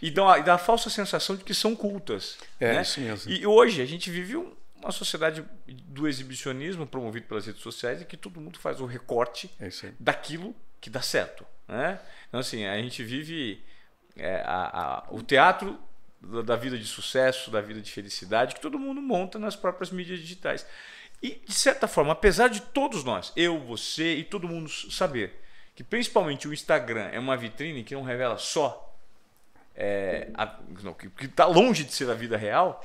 Speaker 1: E dão a, dá a falsa sensação de que são cultas.
Speaker 2: É,
Speaker 1: né?
Speaker 2: isso mesmo.
Speaker 1: E hoje a gente vive um, uma sociedade do exibicionismo promovido pelas redes sociais em que todo mundo faz o recorte
Speaker 2: é
Speaker 1: daquilo que dá certo. Né? Então, assim, a gente vive é, a, a, o teatro da vida de sucesso, da vida de felicidade, que todo mundo monta nas próprias mídias digitais. E, de certa forma, apesar de todos nós, eu, você e todo mundo saber que principalmente o Instagram é uma vitrine que não revela só é, a, não, que está longe de ser a vida real,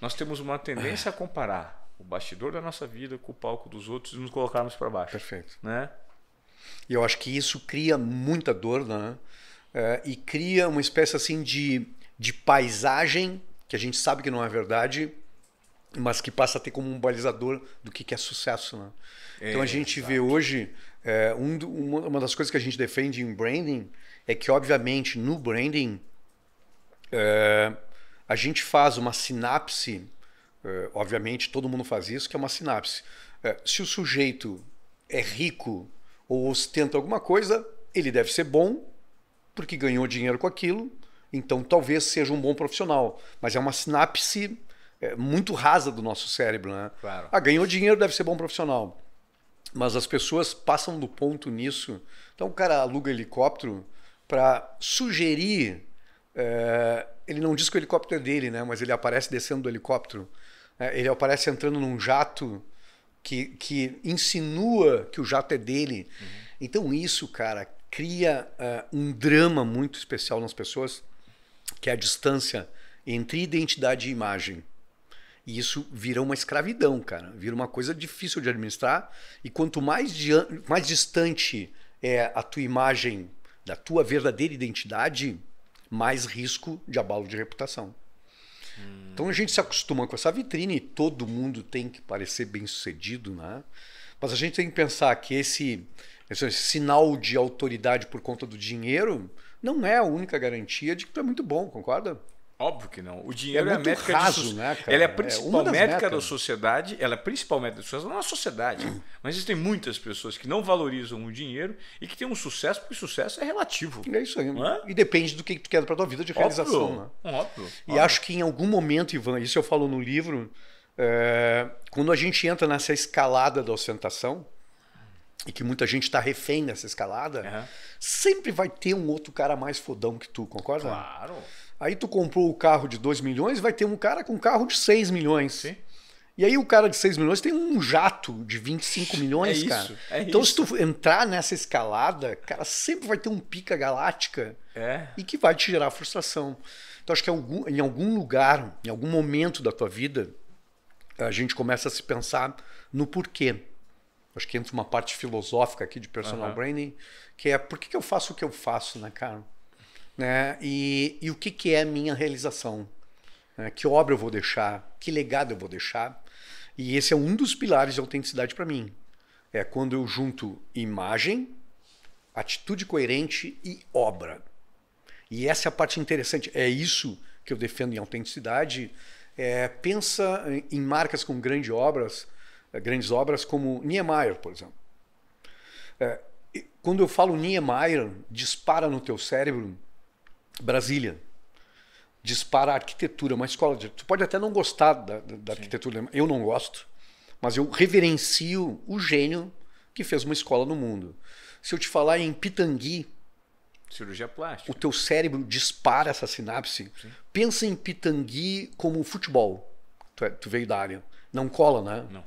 Speaker 1: nós temos uma tendência a comparar o bastidor da nossa vida com o palco dos outros e nos colocarmos para baixo.
Speaker 2: Perfeito.
Speaker 1: Né?
Speaker 2: E eu acho que isso cria muita dor, né? É, e cria uma espécie assim de, de paisagem que a gente sabe que não é verdade, mas que passa a ter como um balizador do que, que é sucesso, né? É, então a gente vê hoje é, um, uma das coisas que a gente defende em branding é que obviamente no branding é, a gente faz uma sinapse, é, obviamente todo mundo faz isso, que é uma sinapse. É, se o sujeito é rico ou ostenta alguma coisa, ele deve ser bom, porque ganhou dinheiro com aquilo, então talvez seja um bom profissional. Mas é uma sinapse é, muito rasa do nosso cérebro. Né?
Speaker 1: Claro.
Speaker 2: Ah, ganhou dinheiro, deve ser bom profissional. Mas as pessoas passam do ponto nisso. Então o cara aluga helicóptero para sugerir. É, ele não diz que o helicóptero é dele, né? mas ele aparece descendo do helicóptero. É, ele aparece entrando num jato que, que insinua que o jato é dele. Uhum. Então isso, cara, cria uh, um drama muito especial nas pessoas, que é a distância entre identidade e imagem. E isso vira uma escravidão, cara. Vira uma coisa difícil de administrar. E quanto mais, mais distante é a tua imagem da tua verdadeira identidade, mais risco de abalo de reputação. Então a gente se acostuma com essa vitrine, todo mundo tem que parecer bem sucedido, né? Mas a gente tem que pensar que esse, esse sinal de autoridade por conta do dinheiro não é a única garantia de que tu é muito bom, concorda?
Speaker 1: Óbvio que não. O dinheiro é,
Speaker 2: é
Speaker 1: a métrica
Speaker 2: raso,
Speaker 1: de
Speaker 2: né, cara?
Speaker 1: Ela é a principal
Speaker 2: é
Speaker 1: métrica
Speaker 2: metas.
Speaker 1: da sociedade, ela é a principal métrica da sociedade, não é a sociedade. Mas existem muitas pessoas que não valorizam o dinheiro e que têm um sucesso, porque o sucesso é relativo.
Speaker 2: É isso aí.
Speaker 1: É?
Speaker 2: E depende do que tu quer para tua vida de realização.
Speaker 1: Óbvio,
Speaker 2: Né?
Speaker 1: óbvio,
Speaker 2: E
Speaker 1: óbvio.
Speaker 2: acho que em algum momento, Ivan, isso eu falo no livro, é, quando a gente entra nessa escalada da ostentação, e que muita gente está refém nessa escalada,
Speaker 1: Uhum.
Speaker 2: sempre vai ter um outro cara mais fodão que tu, concorda?
Speaker 1: Claro.
Speaker 2: Aí tu comprou o carro de 2 milhões, vai ter um cara com um carro de 6 milhões.
Speaker 1: Sim.
Speaker 2: E aí o cara de 6 milhões tem um jato de 25 milhões,
Speaker 1: É isso,
Speaker 2: cara.
Speaker 1: é
Speaker 2: então
Speaker 1: isso.
Speaker 2: se tu entrar nessa escalada, cara, sempre vai ter um pica galáctica
Speaker 1: É.
Speaker 2: e que vai te gerar frustração. Então acho que algum- em algum lugar, em algum momento da tua vida, a gente começa a se pensar no porquê. Acho que entra uma parte filosófica aqui de personal
Speaker 1: Aham.
Speaker 2: branding, que é por que, que eu faço o que eu faço, né, cara? Né? E, e o que, que é a minha realização? né? Que obra eu vou deixar? Que legado eu vou deixar? E esse é um dos pilares de autenticidade para mim. É quando eu junto imagem, atitude coerente e obra. E essa é a parte interessante. É isso que eu defendo em autenticidade. É, pensa em marcas com grandes obras, eh, grandes obras como Niemeyer, por exemplo. É, quando eu falo Niemeyer, dispara no teu cérebro Brasília. Dispara a arquitetura, uma escola de. Tu pode até não gostar da, da- da arquitetura, eu não gosto, mas eu reverencio o gênio que fez uma escola no mundo. Se eu te falar em Pitangui,
Speaker 1: Cirurgia
Speaker 2: o
Speaker 1: plástica.
Speaker 2: teu cérebro dispara essa sinapse. Pensa em Pitangui como futebol. Tu, é- tu veio da área. Não cola, né?
Speaker 1: Não.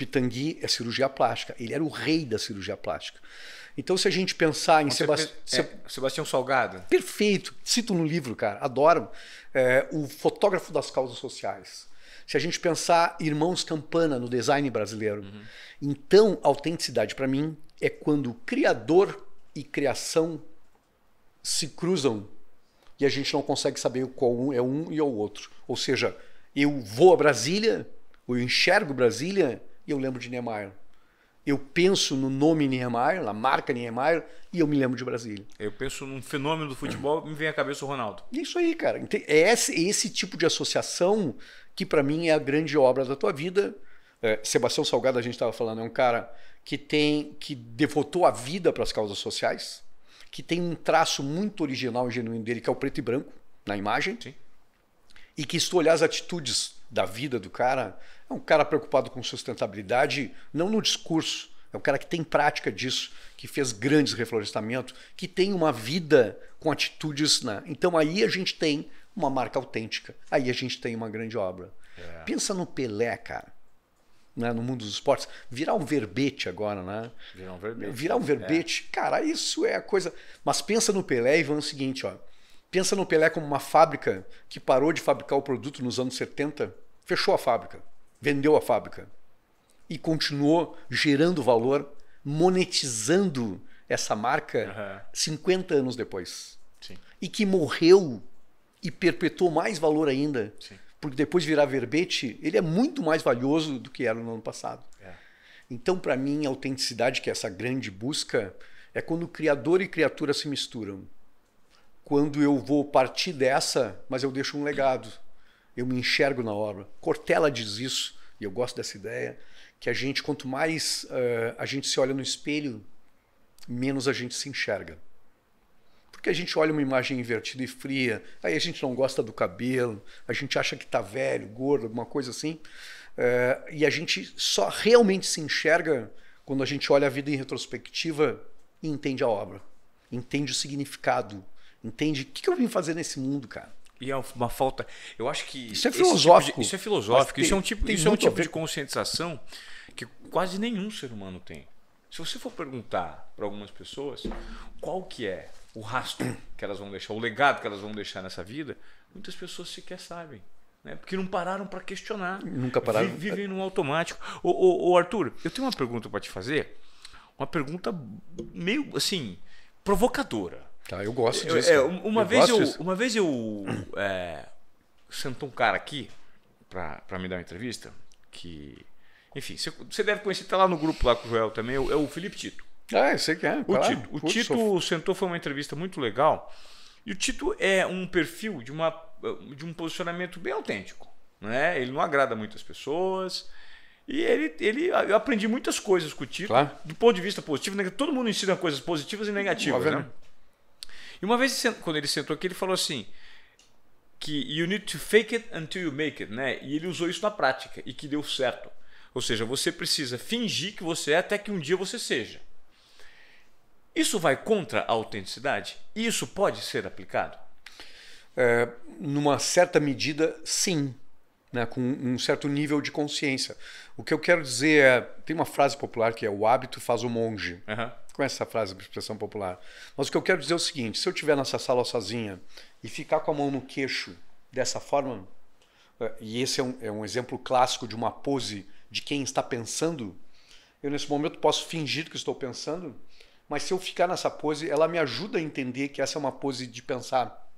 Speaker 2: Pitangui é cirurgia plástica. Ele era o rei da cirurgia plástica. Então, se a gente pensar em
Speaker 1: é, Sebastião Salgado.
Speaker 2: Perfeito. Cito no livro, cara. Adoro. É, o fotógrafo das causas sociais. Se a gente pensar Irmãos Campana no design brasileiro. Então, autenticidade para mim é quando criador e criação se cruzam e a gente não consegue saber qual um é um e o outro. Ou seja, eu vou a Brasília, eu enxergo Brasília e eu lembro de Niemeyer. Eu penso no nome Niemeyer, na marca Niemeyer, e eu me lembro de Brasília.
Speaker 1: Eu penso num fenômeno do futebol, me vem à cabeça o Ronaldo.
Speaker 2: Isso aí, cara. É esse, esse tipo de associação que para mim é a grande obra da tua vida. É, Sebastião Salgado, a gente estava falando, é um cara que tem que devotou a vida para as causas sociais, que tem um traço muito original e genuíno dele, que é o preto e branco na imagem,
Speaker 1: Sim.
Speaker 2: e que se tu olhar as atitudes da vida do cara, é um cara preocupado com sustentabilidade, não no discurso, é um cara que tem prática disso, que fez grandes reflorestamentos, que tem uma vida com atitudes. Né? Então aí a gente tem uma marca autêntica, aí a gente tem uma grande obra.
Speaker 1: É.
Speaker 2: Pensa no Pelé, cara. Né, no mundo dos esportes, virar um verbete agora, né?
Speaker 1: Virar um verbete.
Speaker 2: Virar um verbete, cara, isso é a coisa. Mas pensa no Pelé e vão o seguinte, ó. Pensa no Pelé como uma fábrica que parou de fabricar o produto nos anos 70, fechou a fábrica, vendeu a fábrica e continuou gerando valor, monetizando essa marca
Speaker 1: Aham.
Speaker 2: 50 anos depois.
Speaker 1: Sim.
Speaker 2: E que morreu e perpetuou mais valor ainda.
Speaker 1: Sim.
Speaker 2: Porque depois de virar verbete, ele é muito mais valioso do que era no ano passado.
Speaker 1: É.
Speaker 2: Então, para mim, a autenticidade, que é essa grande busca, é quando criador e criatura se misturam. Quando eu vou partir dessa, mas eu deixo um legado. Eu me enxergo na obra. Cortella diz isso, e eu gosto dessa ideia, que a gente, quanto mais eh, a gente se olha no espelho, menos a gente se enxerga. Porque a gente olha uma imagem invertida e fria, aí a gente não gosta do cabelo, a gente acha que está velho, gordo, alguma coisa assim. É, e a gente só realmente se enxerga quando a gente olha a vida em retrospectiva e entende a obra, entende o significado, entende o que, que eu vim fazer nesse mundo, cara.
Speaker 1: E é uma falta. Eu acho que.
Speaker 2: Isso é
Speaker 1: esse tipo de-
Speaker 2: filosófico.
Speaker 1: isso é filosófico.
Speaker 2: Mas
Speaker 1: Isso é um
Speaker 2: tem-
Speaker 1: tipo,
Speaker 2: tem
Speaker 1: isso é um tipo de conscientização que quase nenhum ser humano tem. Se você for perguntar para algumas pessoas qual que é o rastro que elas vão deixar, o legado que elas vão deixar nessa vida, muitas pessoas sequer sabem. Né? Porque não pararam para questionar.
Speaker 2: Nunca pararam.
Speaker 1: Vi- Vivem no automático. Ô, ô, ô, Arthur, eu tenho uma pergunta para te fazer. Uma pergunta meio assim, provocadora.
Speaker 2: Tá, eu gosto disso.
Speaker 1: é, um- uma,
Speaker 2: Eu
Speaker 1: vez eu,
Speaker 2: disso.
Speaker 1: uma vez eu. É, sentou um cara aqui pra, pra me dar uma entrevista. Que. Enfim, você, deve conhecer, tá lá no grupo lá com o Joel também, é o- é Felipe Tito.
Speaker 2: Ah, eu sei que é.
Speaker 1: O
Speaker 2: claro.
Speaker 1: Tito, o
Speaker 2: Curto,
Speaker 1: Tito
Speaker 2: sou-
Speaker 1: sentou, foi uma entrevista muito legal. E o Tito é um perfil de, uma, de um posicionamento bem autêntico. Né? Ele não agrada muitas pessoas. E ele, ele, eu aprendi muitas coisas com o Tito,
Speaker 2: Claro.
Speaker 1: do ponto de vista positivo. negativo. Todo mundo ensina coisas positivas e negativas.
Speaker 2: Óbvio,
Speaker 1: Né? E uma vez, quando ele sentou aqui, ele falou assim: que you need to fake it until you make it, né? E ele usou isso na prática e que deu certo. Ou seja, você precisa fingir que você é até que um dia você seja. Isso vai contra a autenticidade? Isso pode ser aplicado?
Speaker 2: É, numa certa medida, sim. Né, com um certo nível de consciência. O que eu quero dizer é: tem uma frase popular que é o hábito faz o monge.
Speaker 1: Uhum.
Speaker 2: Conhece essa frase, expressão popular? Mas o que eu quero dizer é o seguinte: se eu estiver nessa sala sozinha e ficar com a mão no queixo dessa forma, é, e esse é um, é um exemplo clássico de uma pose de quem está pensando, eu nesse momento posso fingir que estou pensando, mas se eu ficar nessa pose, ela me ajuda a entender que essa é uma pose de pensar.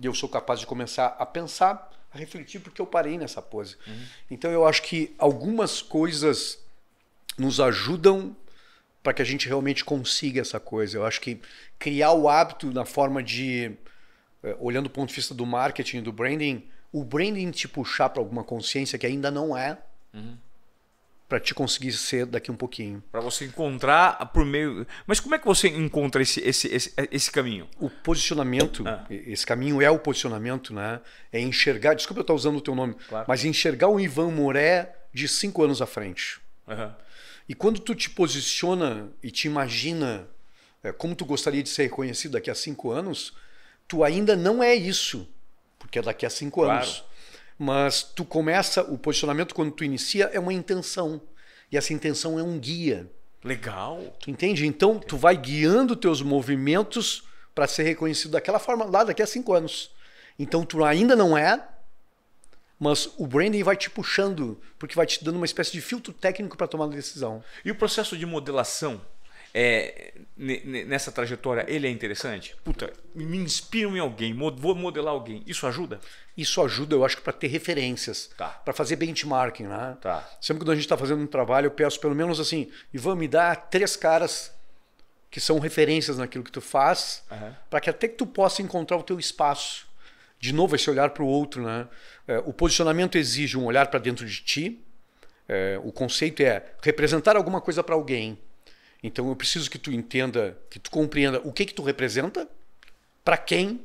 Speaker 2: E eu sou capaz de começar a pensar a refletir porque eu parei nessa pose. Uhum. Então eu acho que algumas coisas nos ajudam para que a gente realmente consiga essa coisa. Eu acho que criar o hábito na forma de, eh, olhando do ponto de vista do marketing, do branding, o branding te puxar para alguma consciência que ainda não é. Uhum para te conseguir ser daqui um pouquinho.
Speaker 1: Para você encontrar por meio. Mas como é que você encontra esse, esse, esse, esse caminho?
Speaker 2: O posicionamento, ah. esse caminho é o posicionamento, né? É enxergar. Desculpa eu estar usando o teu nome, claro. mas enxergar o Ivan Moré de cinco anos à frente. Uhum. E quando tu te posiciona e te imagina é, como tu gostaria de ser reconhecido daqui a cinco anos, tu ainda não é isso, porque é daqui a cinco claro. anos. Mas tu começa, o posicionamento quando tu inicia é uma intenção. E essa intenção é um guia.
Speaker 1: Legal.
Speaker 2: Tu entende? Então tu vai guiando teus movimentos para ser reconhecido daquela forma lá daqui a cinco anos. Então tu ainda não é, mas o branding vai te puxando, porque vai te dando uma espécie de filtro técnico para tomar a decisão.
Speaker 1: E o processo de modelação é, nessa trajetória, ele é interessante? Puta, me inspiro em alguém, vou modelar alguém. Isso ajuda?
Speaker 2: Isso ajuda, eu acho que para ter referências,
Speaker 1: tá.
Speaker 2: para fazer benchmarking, né?
Speaker 1: Tá.
Speaker 2: Sempre quando a gente está fazendo um trabalho, eu peço pelo menos assim, Ivan, me dá três caras que são referências naquilo que tu faz, uhum. para que até que tu possa encontrar o teu espaço. De novo, esse olhar para o outro, né? É, o posicionamento exige um olhar para dentro de ti. É, o conceito é representar alguma coisa para alguém. Então eu preciso que tu entenda, que tu compreenda o que que tu representa, para quem,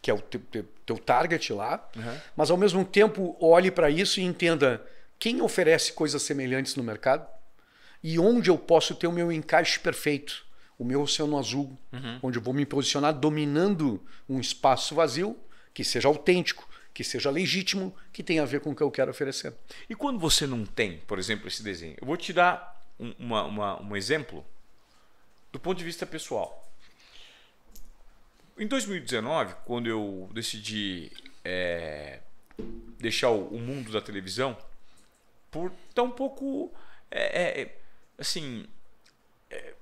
Speaker 2: que é o teu, teu, teu target lá, uhum. mas ao mesmo tempo olhe para isso e entenda quem oferece coisas semelhantes no mercado e onde eu posso ter o meu encaixe perfeito, o meu oceano azul, uhum. onde eu vou me posicionar dominando um espaço vazio que seja autêntico, que seja legítimo, que tenha a ver com o que eu quero oferecer.
Speaker 1: E quando você não tem, por exemplo, esse desenho, eu vou te dar um, uma, uma, um exemplo do ponto de vista pessoal. Em 2019, quando eu decidi é, deixar o, o, mundo da televisão, por estar um pouco é, é, assim é,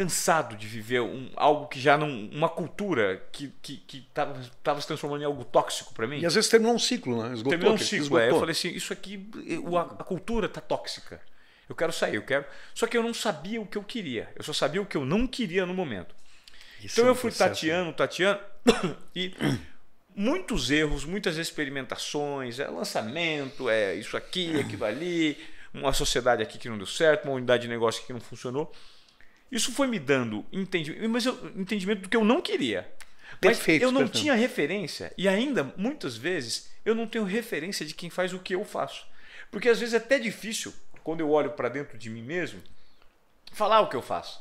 Speaker 1: cansado de viver um, algo que já não uma cultura que que que estava se transformando em algo tóxico para mim
Speaker 2: e às vezes terminou um ciclo né
Speaker 1: esgotou, terminou um ciclo é, eu falei assim isso aqui a, a cultura está tóxica eu quero sair, eu quero. Só que eu não sabia o que eu queria. Eu só sabia o que eu não queria no momento. Isso então é um eu fui processo, tateando, né? tateando e muitos erros, muitas experimentações, é lançamento, é isso aqui, aquilo ali, uma sociedade aqui que não deu certo, uma unidade de negócio que não funcionou. Isso foi me dando entendimento, mas eu, entendimento do que eu não queria. Mas perfeito, eu não perfeito. tinha referência e ainda muitas vezes eu não tenho referência de quem faz o que eu faço. Porque às vezes é até difícil quando eu olho para dentro de mim mesmo, falar o que eu faço.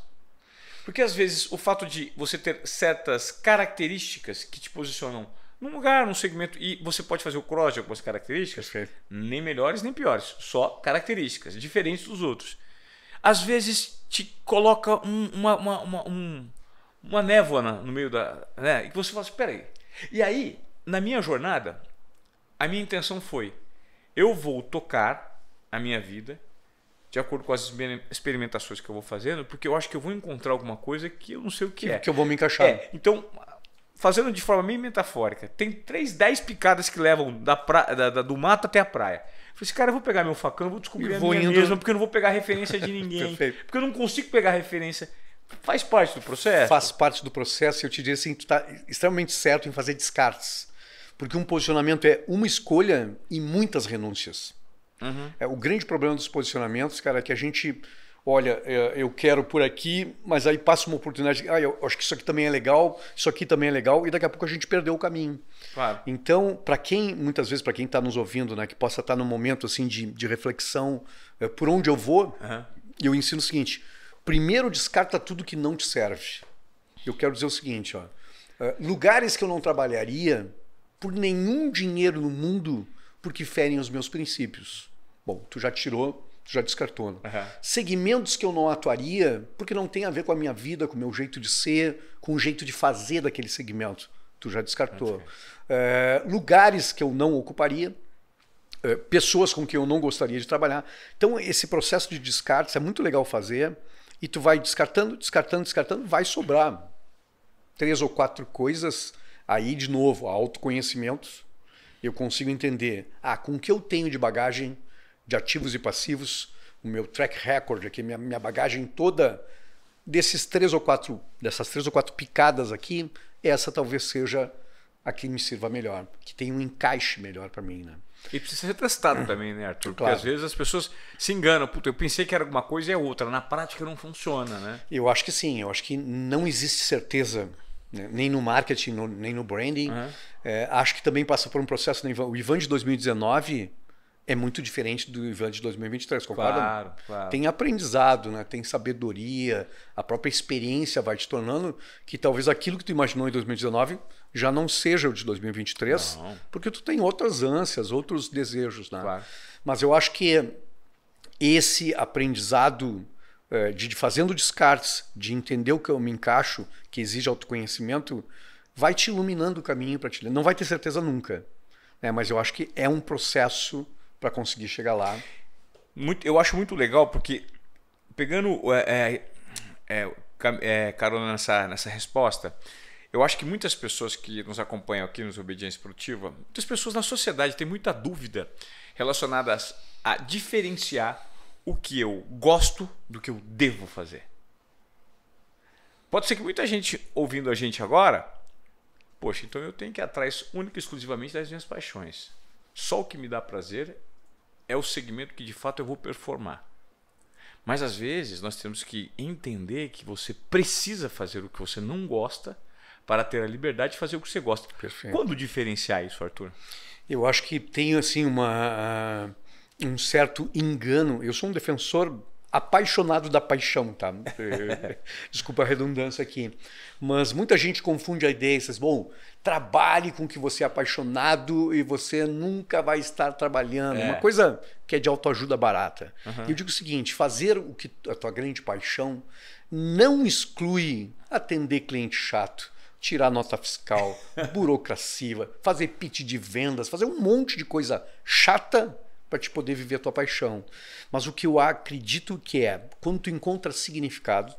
Speaker 1: Porque às vezes o fato de você ter certas características que te posicionam num lugar, num segmento, e você pode fazer o cross de algumas características, Perfeito. nem melhores nem piores, só características, diferentes dos outros. Às vezes te coloca um, uma, uma, uma, um, uma névoa no meio da. Né? E você fala assim: peraí. E aí, na minha jornada, a minha intenção foi: eu vou tocar a minha vida de acordo com as experimentações que eu vou fazendo, porque eu acho que eu vou encontrar alguma coisa que eu não sei o que,
Speaker 2: que
Speaker 1: é.
Speaker 2: Que eu vou me encaixar. É,
Speaker 1: então, fazendo de forma meio metafórica, tem três, dez picadas que levam da pra, da, da, do mato até a praia. Eu falei assim, cara, eu vou pegar meu facão, eu vou descobrir a minha indo... mesma, porque eu não vou pegar referência de ninguém. porque eu não consigo pegar referência. Faz parte do processo?
Speaker 2: Faz parte do processo. Eu te diria assim, tu está extremamente certo em fazer descartes. Porque um posicionamento é uma escolha e muitas renúncias. Uhum. É, o grande problema dos posicionamentos, cara, é que a gente olha, é, eu quero por aqui, mas aí passa uma oportunidade, ah, eu acho que isso aqui também é legal, isso aqui também é legal, e daqui a pouco a gente perdeu o caminho.
Speaker 1: Claro.
Speaker 2: Então, para quem, muitas vezes, para quem está nos ouvindo, né, que possa estar tá num momento assim de, de reflexão, é, por onde eu vou, uhum. eu ensino o seguinte: primeiro descarta tudo que não te serve. Eu quero dizer o seguinte, ó. Uh, lugares que eu não trabalharia por nenhum dinheiro no mundo porque ferem os meus princípios. Bom, tu já tirou, tu já descartou. Né? Uhum. Segmentos que eu não atuaria porque não tem a ver com a minha vida, com o meu jeito de ser, com o jeito de fazer daquele segmento. Tu já descartou. Uh, lugares que eu não ocuparia uh, pessoas com quem eu não gostaria de trabalhar. Então, esse processo de descarte é muito legal fazer e tu vai descartando, descartando, descartando, vai sobrar três ou quatro coisas. Aí, de novo, autoconhecimento. Eu consigo entender, ah, com o que eu tenho de bagagem de ativos e passivos, o meu track record aqui, minha, minha bagagem toda desses três ou quatro, dessas três ou quatro picadas aqui, essa talvez seja a que me sirva melhor, que tem um encaixe melhor para mim, né?
Speaker 1: E precisa ser testado também, né, Arthur? Porque às vezes as pessoas se enganam. Puta, eu pensei que era alguma coisa e é outra. Na prática não funciona, né?
Speaker 2: Eu acho que sim. Eu acho que não existe certeza, né? nem no marketing, no, nem no branding. Uhum. É, acho que também passa por um processo. Né? O Ivan de 2019 é muito diferente do Ivan de 2023, concorda?
Speaker 1: Claro, claro.
Speaker 2: Tem aprendizado, né? tem sabedoria, a própria experiência vai te tornando que talvez aquilo que tu imaginou em 2019 já não seja o de 2023, não. porque tu tem outras ânsias, outros desejos. Né? Claro. Mas eu acho que esse aprendizado é, de fazendo descartes, de entender o que eu me encaixo, que exige autoconhecimento, vai te iluminando o caminho para te. Não vai ter certeza nunca, né? mas eu acho que é um processo para conseguir chegar lá.
Speaker 1: Muito, eu acho muito legal porque pegando é, é, é, carona nessa, nessa resposta, eu acho que muitas pessoas que nos acompanham aqui nos Obediência Produtiva, muitas pessoas na sociedade têm muita dúvida relacionadas a diferenciar o que eu gosto do que eu devo fazer. Pode ser que muita gente ouvindo a gente agora, poxa, então eu tenho que ir atrás única e exclusivamente das minhas paixões. Só o que me dá prazer é o segmento que de fato eu vou performar. Mas às vezes nós temos que entender que você precisa fazer o que você não gosta para ter a liberdade de fazer o que você gosta. Perfeito. Quando diferenciar isso, Arthur?
Speaker 2: Eu acho que tem assim uma uh, um certo engano. Eu sou um defensor apaixonado da paixão, tá? Desculpa a redundância aqui. Mas muita gente confunde a ideia e diz, bom, trabalhe com que você é apaixonado e você nunca vai estar trabalhando. É. Uma coisa que é de autoajuda barata. Uhum. Eu digo o seguinte, fazer o que a tua grande paixão não exclui atender cliente chato tirar nota fiscal, burocracia, fazer pitch de vendas, fazer um monte de coisa chata para te poder viver a tua paixão. Mas o que eu acredito que é, quando tu encontra significado,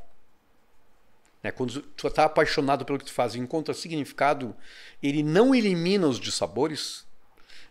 Speaker 2: né, quando tu está apaixonado pelo que tu faz e encontra significado, ele não elimina os dissabores,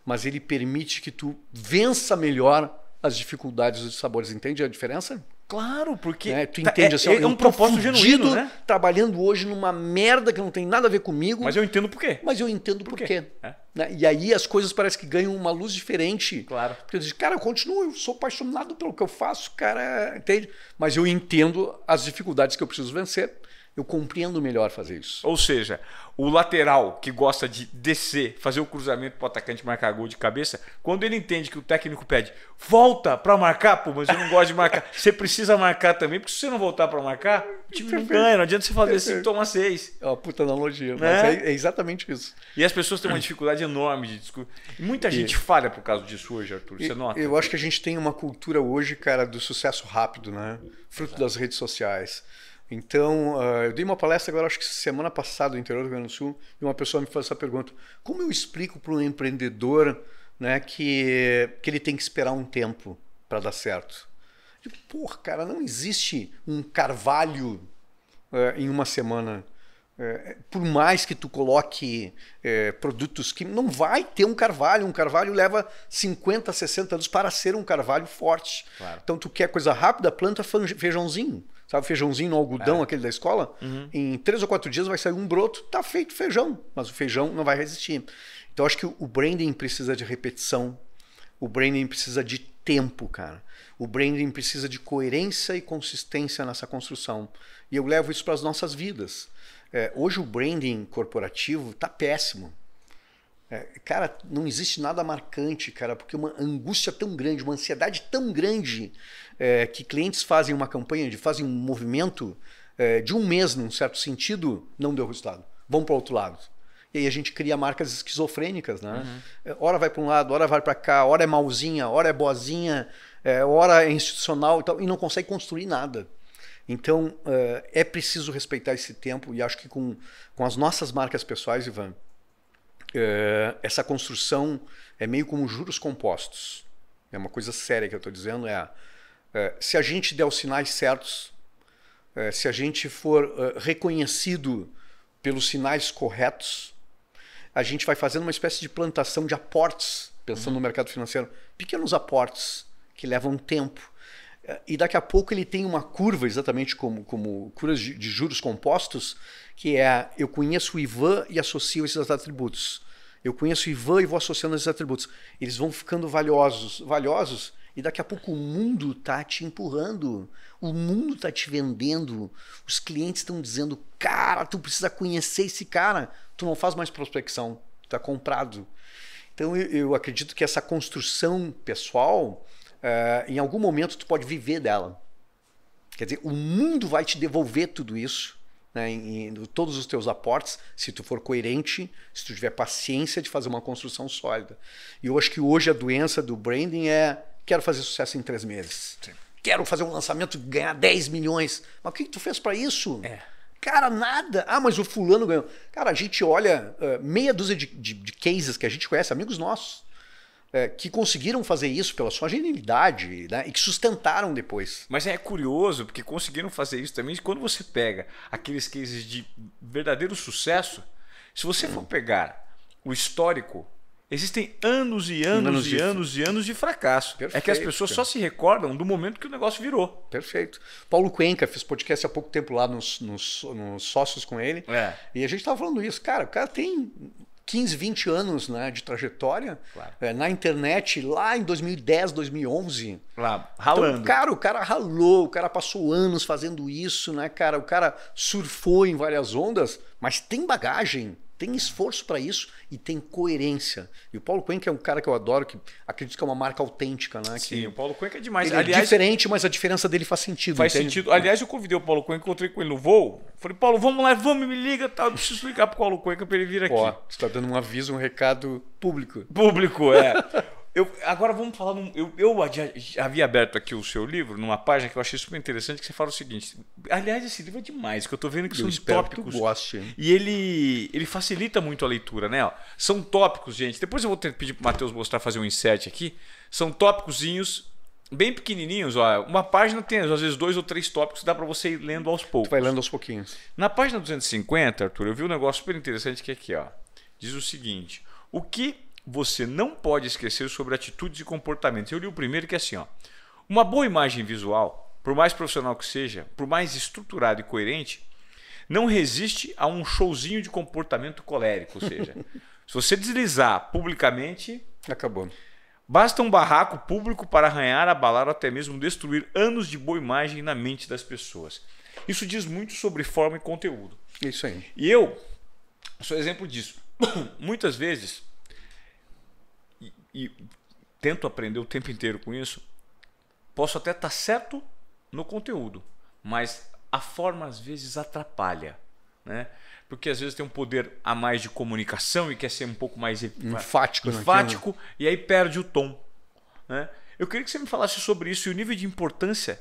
Speaker 2: mas ele permite que tu vença melhor as dificuldades dos sabores. Entende a diferença?
Speaker 1: Claro, porque
Speaker 2: né? tu tá, entende assim, é,
Speaker 1: é um propósito genuíno, né?
Speaker 2: trabalhando hoje numa merda que não tem nada a ver comigo.
Speaker 1: Mas eu entendo por quê.
Speaker 2: Mas eu entendo por, por quê. quê. É. Né? E aí as coisas parecem que ganham uma luz diferente.
Speaker 1: Claro.
Speaker 2: Porque eu digo, cara, eu continuo, eu sou apaixonado pelo que eu faço, cara, entende? Mas eu entendo as dificuldades que eu preciso vencer eu compreendo melhor fazer isso.
Speaker 1: Ou seja, o lateral que gosta de descer, fazer o cruzamento para o atacante marcar gol de cabeça, quando ele entende que o técnico pede, volta para marcar, pô, mas eu não gosto de marcar. Você precisa marcar também, porque se você não voltar para marcar, o time não ganha. Não adianta você fazer assim, toma seis.
Speaker 2: É uma puta analogia, né? mas é, é, exatamente isso.
Speaker 1: E as pessoas têm uma dificuldade enorme de discutir. E muita gente falha por causa disso hoje, Arthur. Você nota?
Speaker 2: Eu acho que a gente tem uma cultura hoje, cara, do sucesso rápido, né? Fruto Exato. das redes sociais. Então, uh, eu dei uma palestra agora, acho que semana passada, no interior do Rio Grande do Sul, e uma pessoa me fez essa pergunta: como eu explico para um empreendedor né, que, que ele tem que esperar um tempo para dar certo? Eu digo, porra, cara, não existe um carvalho uh, em uma semana. É, por mais que tu coloque é, produtos que não vai ter um carvalho, um carvalho leva 50, 60 anos para ser um carvalho forte. Claro. Então tu quer coisa rápida, planta feijãozinho. Sabe feijãozinho no algodão, é. aquele da escola? Uhum. Em três ou quatro dias vai sair um broto, tá feito feijão, mas o feijão não vai resistir. Então acho que o branding precisa de repetição, o branding precisa de tempo, cara. O branding precisa de coerência e consistência nessa construção. E eu levo isso para as nossas vidas. É, hoje o branding corporativo está péssimo. É, cara, não existe nada marcante, cara, porque uma angústia tão grande, uma ansiedade tão grande, é, que clientes fazem uma campanha, de, fazem um movimento é, de um mês, num certo sentido, não deu resultado. Vão para o outro lado. E aí a gente cria marcas esquizofrênicas, né? Uhum. Hora vai para um lado, hora vai para cá, hora é malzinha, hora é boazinha, é, hora é institucional e tal, e não consegue construir nada. Então, uh, é preciso respeitar esse tempo e acho que com, com as nossas marcas pessoais, Ivan, uh, essa construção é meio como juros compostos. É uma coisa séria que eu estou dizendo, é uh, se a gente der os sinais certos, se a gente for reconhecido pelos sinais corretos, a gente vai fazendo uma espécie de plantação de aportes, pensando uhum. no mercado financeiro, pequenos aportes que levam tempo. E daqui a pouco ele tem uma curva, exatamente como, como curvas de, de juros compostos, que é eu conheço o Ivan e associo esses atributos. Eu conheço o Ivan e vou associando esses atributos. Eles vão ficando valiosos, valiosos e daqui a pouco o mundo está te empurrando, o mundo está te vendendo, os clientes estão dizendo, cara, tu precisa conhecer esse cara, tu não faz mais prospecção, está comprado. Então eu, eu, acredito que essa construção pessoal, uh, em algum momento tu pode viver dela. Quer dizer, o mundo vai te devolver tudo isso, né, em, em, todos os teus aportes, se tu for coerente, se tu tiver paciência de fazer uma construção sólida. E eu acho que hoje a doença do branding é quero fazer sucesso em três meses. Sim. Quero fazer um lançamento e ganhar 10 milhões. Mas o que, que tu fez para isso? É. Cara, nada. Ah, mas o fulano ganhou. Cara, a gente olha uh, meia dúzia de, de, de, cases que a gente conhece, amigos nossos, uh, que conseguiram fazer isso pela sua genialidade né, e que sustentaram depois.
Speaker 1: Mas é curioso, porque conseguiram fazer isso também. Quando você pega aqueles cases de verdadeiro sucesso, se você for pegar o histórico Existem anos e anos, anos e de... anos e anos de fracasso. Perfeito, é que as pessoas só se recordam do momento que o negócio virou.
Speaker 2: Perfeito. Paulo Cuenca fez podcast há pouco tempo lá nos, nos, nos sócios com ele. É. E a gente estava falando isso. Cara, o cara tem 15, 20 anos né, de trajetória claro. é, na internet lá em 2010, 2011.
Speaker 1: Lá, ralando.
Speaker 2: Então, cara, o cara ralou, o cara passou anos fazendo isso, né, cara? O cara surfou em várias ondas, mas tem bagagem tem esforço para isso e tem coerência. E o Paulo Cuenca é um cara que eu adoro, que acredito que é uma marca autêntica, né?
Speaker 1: Sim, o Paulo Cuenca é demais.
Speaker 2: Ele é Aliás, é diferente, mas a diferença dele faz sentido.
Speaker 1: Faz entende? sentido. Aliás, eu convidei o Paulo Cuenca, encontrei com ele no voo. Falei, Paulo, vamos lá, vamos, me liga, tá? Eu preciso ligar pro Paulo Cuenca para ele vir aqui. Ó,
Speaker 2: você está dando um aviso, um recado público.
Speaker 1: Público, é. Eu, agora vamos falar. Num, eu, eu já, havia aberto aqui o seu livro numa página que eu achei super interessante, que você fala o seguinte. Aliás, esse livro é demais, que eu estou vendo que eu são tópicos.
Speaker 2: Que goste.
Speaker 1: E ele, ele facilita muito a leitura, né? são tópicos, gente. Depois eu vou ter, pedir para o Matheus mostrar, fazer um insert aqui. São tópicozinhos bem pequenininhos. Ó. Uma página tem às vezes dois ou três tópicos, dá para você ir lendo aos poucos. Tu
Speaker 2: vai lendo aos pouquinhos.
Speaker 1: Na página 250, Arthur, eu vi um negócio super interessante que é aqui, ó. Diz o seguinte: o que você não pode esquecer sobre atitudes e comportamentos. Eu li o primeiro que é assim, ó. Uma boa imagem visual, por mais profissional que seja, por mais estruturado e coerente, não resiste a um showzinho de comportamento colérico, ou seja, se você deslizar publicamente,
Speaker 2: acabou.
Speaker 1: Basta um barraco público para arranhar, abalar ou até mesmo destruir anos de boa imagem na mente das pessoas. Isso diz muito sobre forma e conteúdo.
Speaker 2: Isso aí.
Speaker 1: E eu sou exemplo disso. Muitas vezes e tento aprender o tempo inteiro com isso, posso até estar tá certo no conteúdo, mas a forma às vezes atrapalha, né? Porque às vezes tem um poder a mais de comunicação e quer ser um pouco mais
Speaker 2: enfático,
Speaker 1: enfático e aí perde o tom, né? Eu queria que você me falasse sobre isso e o nível de importância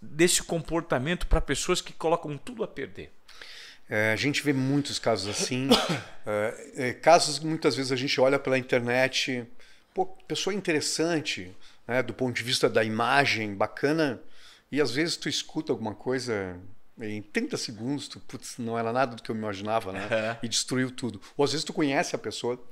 Speaker 1: desse comportamento para pessoas que colocam tudo a perder.
Speaker 2: É, a gente vê muitos casos assim, é, é, casos que muitas vezes a gente olha pela internet, pô, pessoa interessante, né, do ponto de vista da imagem, bacana, e às vezes tu escuta alguma coisa em 30 segundos, tu, putz, não era nada do que eu imaginava, né? E destruiu tudo. Ou às vezes tu conhece a pessoa,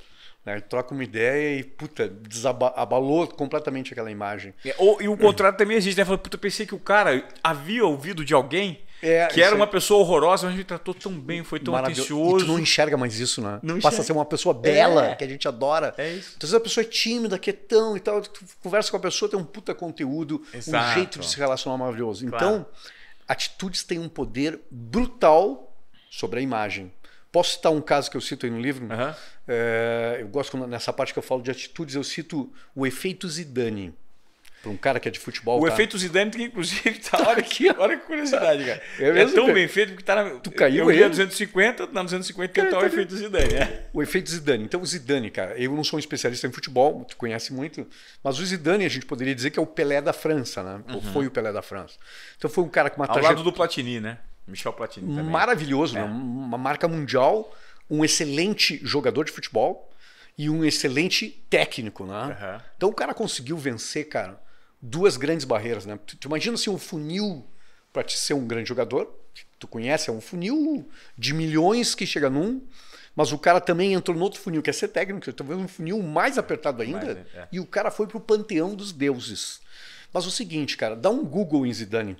Speaker 2: né? troca uma ideia e, puta, desabalou completamente aquela imagem.
Speaker 1: É, ou, e o contrário também existe, né? Fala, puta, pensei que o cara havia ouvido de alguém é, que era uma pessoa horrorosa, mas me tratou tão bem, foi tão atencioso.
Speaker 2: Não enxerga mais isso, né? Não Passa a ser uma pessoa bela, é. que a gente adora.
Speaker 1: É isso.
Speaker 2: Então, às vezes a pessoa é tímida, quietão e tal, tu conversa com a pessoa, tem um puta conteúdo, Exato. um jeito de se relacionar maravilhoso. Claro. Então, atitudes têm um poder brutal sobre a imagem. Posso citar um caso que eu cito aí no livro?
Speaker 1: Aham.
Speaker 2: É, eu gosto nessa parte que eu falo de atitudes, eu cito o efeito Zidane. Para um cara que é de futebol.
Speaker 1: O
Speaker 2: tá?
Speaker 1: efeito Zidane, que inclusive tá. Olha que, olha que curiosidade, cara.
Speaker 2: É
Speaker 1: É, tão
Speaker 2: cara?
Speaker 1: bem feito que tá na.
Speaker 2: Tu caiu
Speaker 1: eu li a
Speaker 2: aí?
Speaker 1: 250, na 250 tem
Speaker 2: Cara,
Speaker 1: o tal
Speaker 2: tá
Speaker 1: efeito Zidane, né?
Speaker 2: O efeito Zidane. Então, o Zidane, cara, eu não sou um especialista em futebol, tu conhece muito, mas o Zidane a gente poderia dizer que é o Pelé da França, né? Ou foi o Pelé da França. Então, foi um cara com uma
Speaker 1: Ao lado do Platini, né? Michel Platini também.
Speaker 2: maravilhoso,
Speaker 1: É.
Speaker 2: né? uma marca mundial, um excelente jogador de futebol e um excelente técnico, né?
Speaker 1: Aham.
Speaker 2: Então o cara conseguiu vencer, cara, duas grandes barreiras, né? Tu, tu imagina assim um funil para te ser um grande jogador, tu conhece, é um funil de milhões que chega num, mas o cara também entrou no outro funil que é ser técnico, talvez um funil mais apertado ainda,
Speaker 1: Mais, é.
Speaker 2: e o cara foi pro panteão dos deuses. Mas o seguinte, cara, dá um Google em Zidane.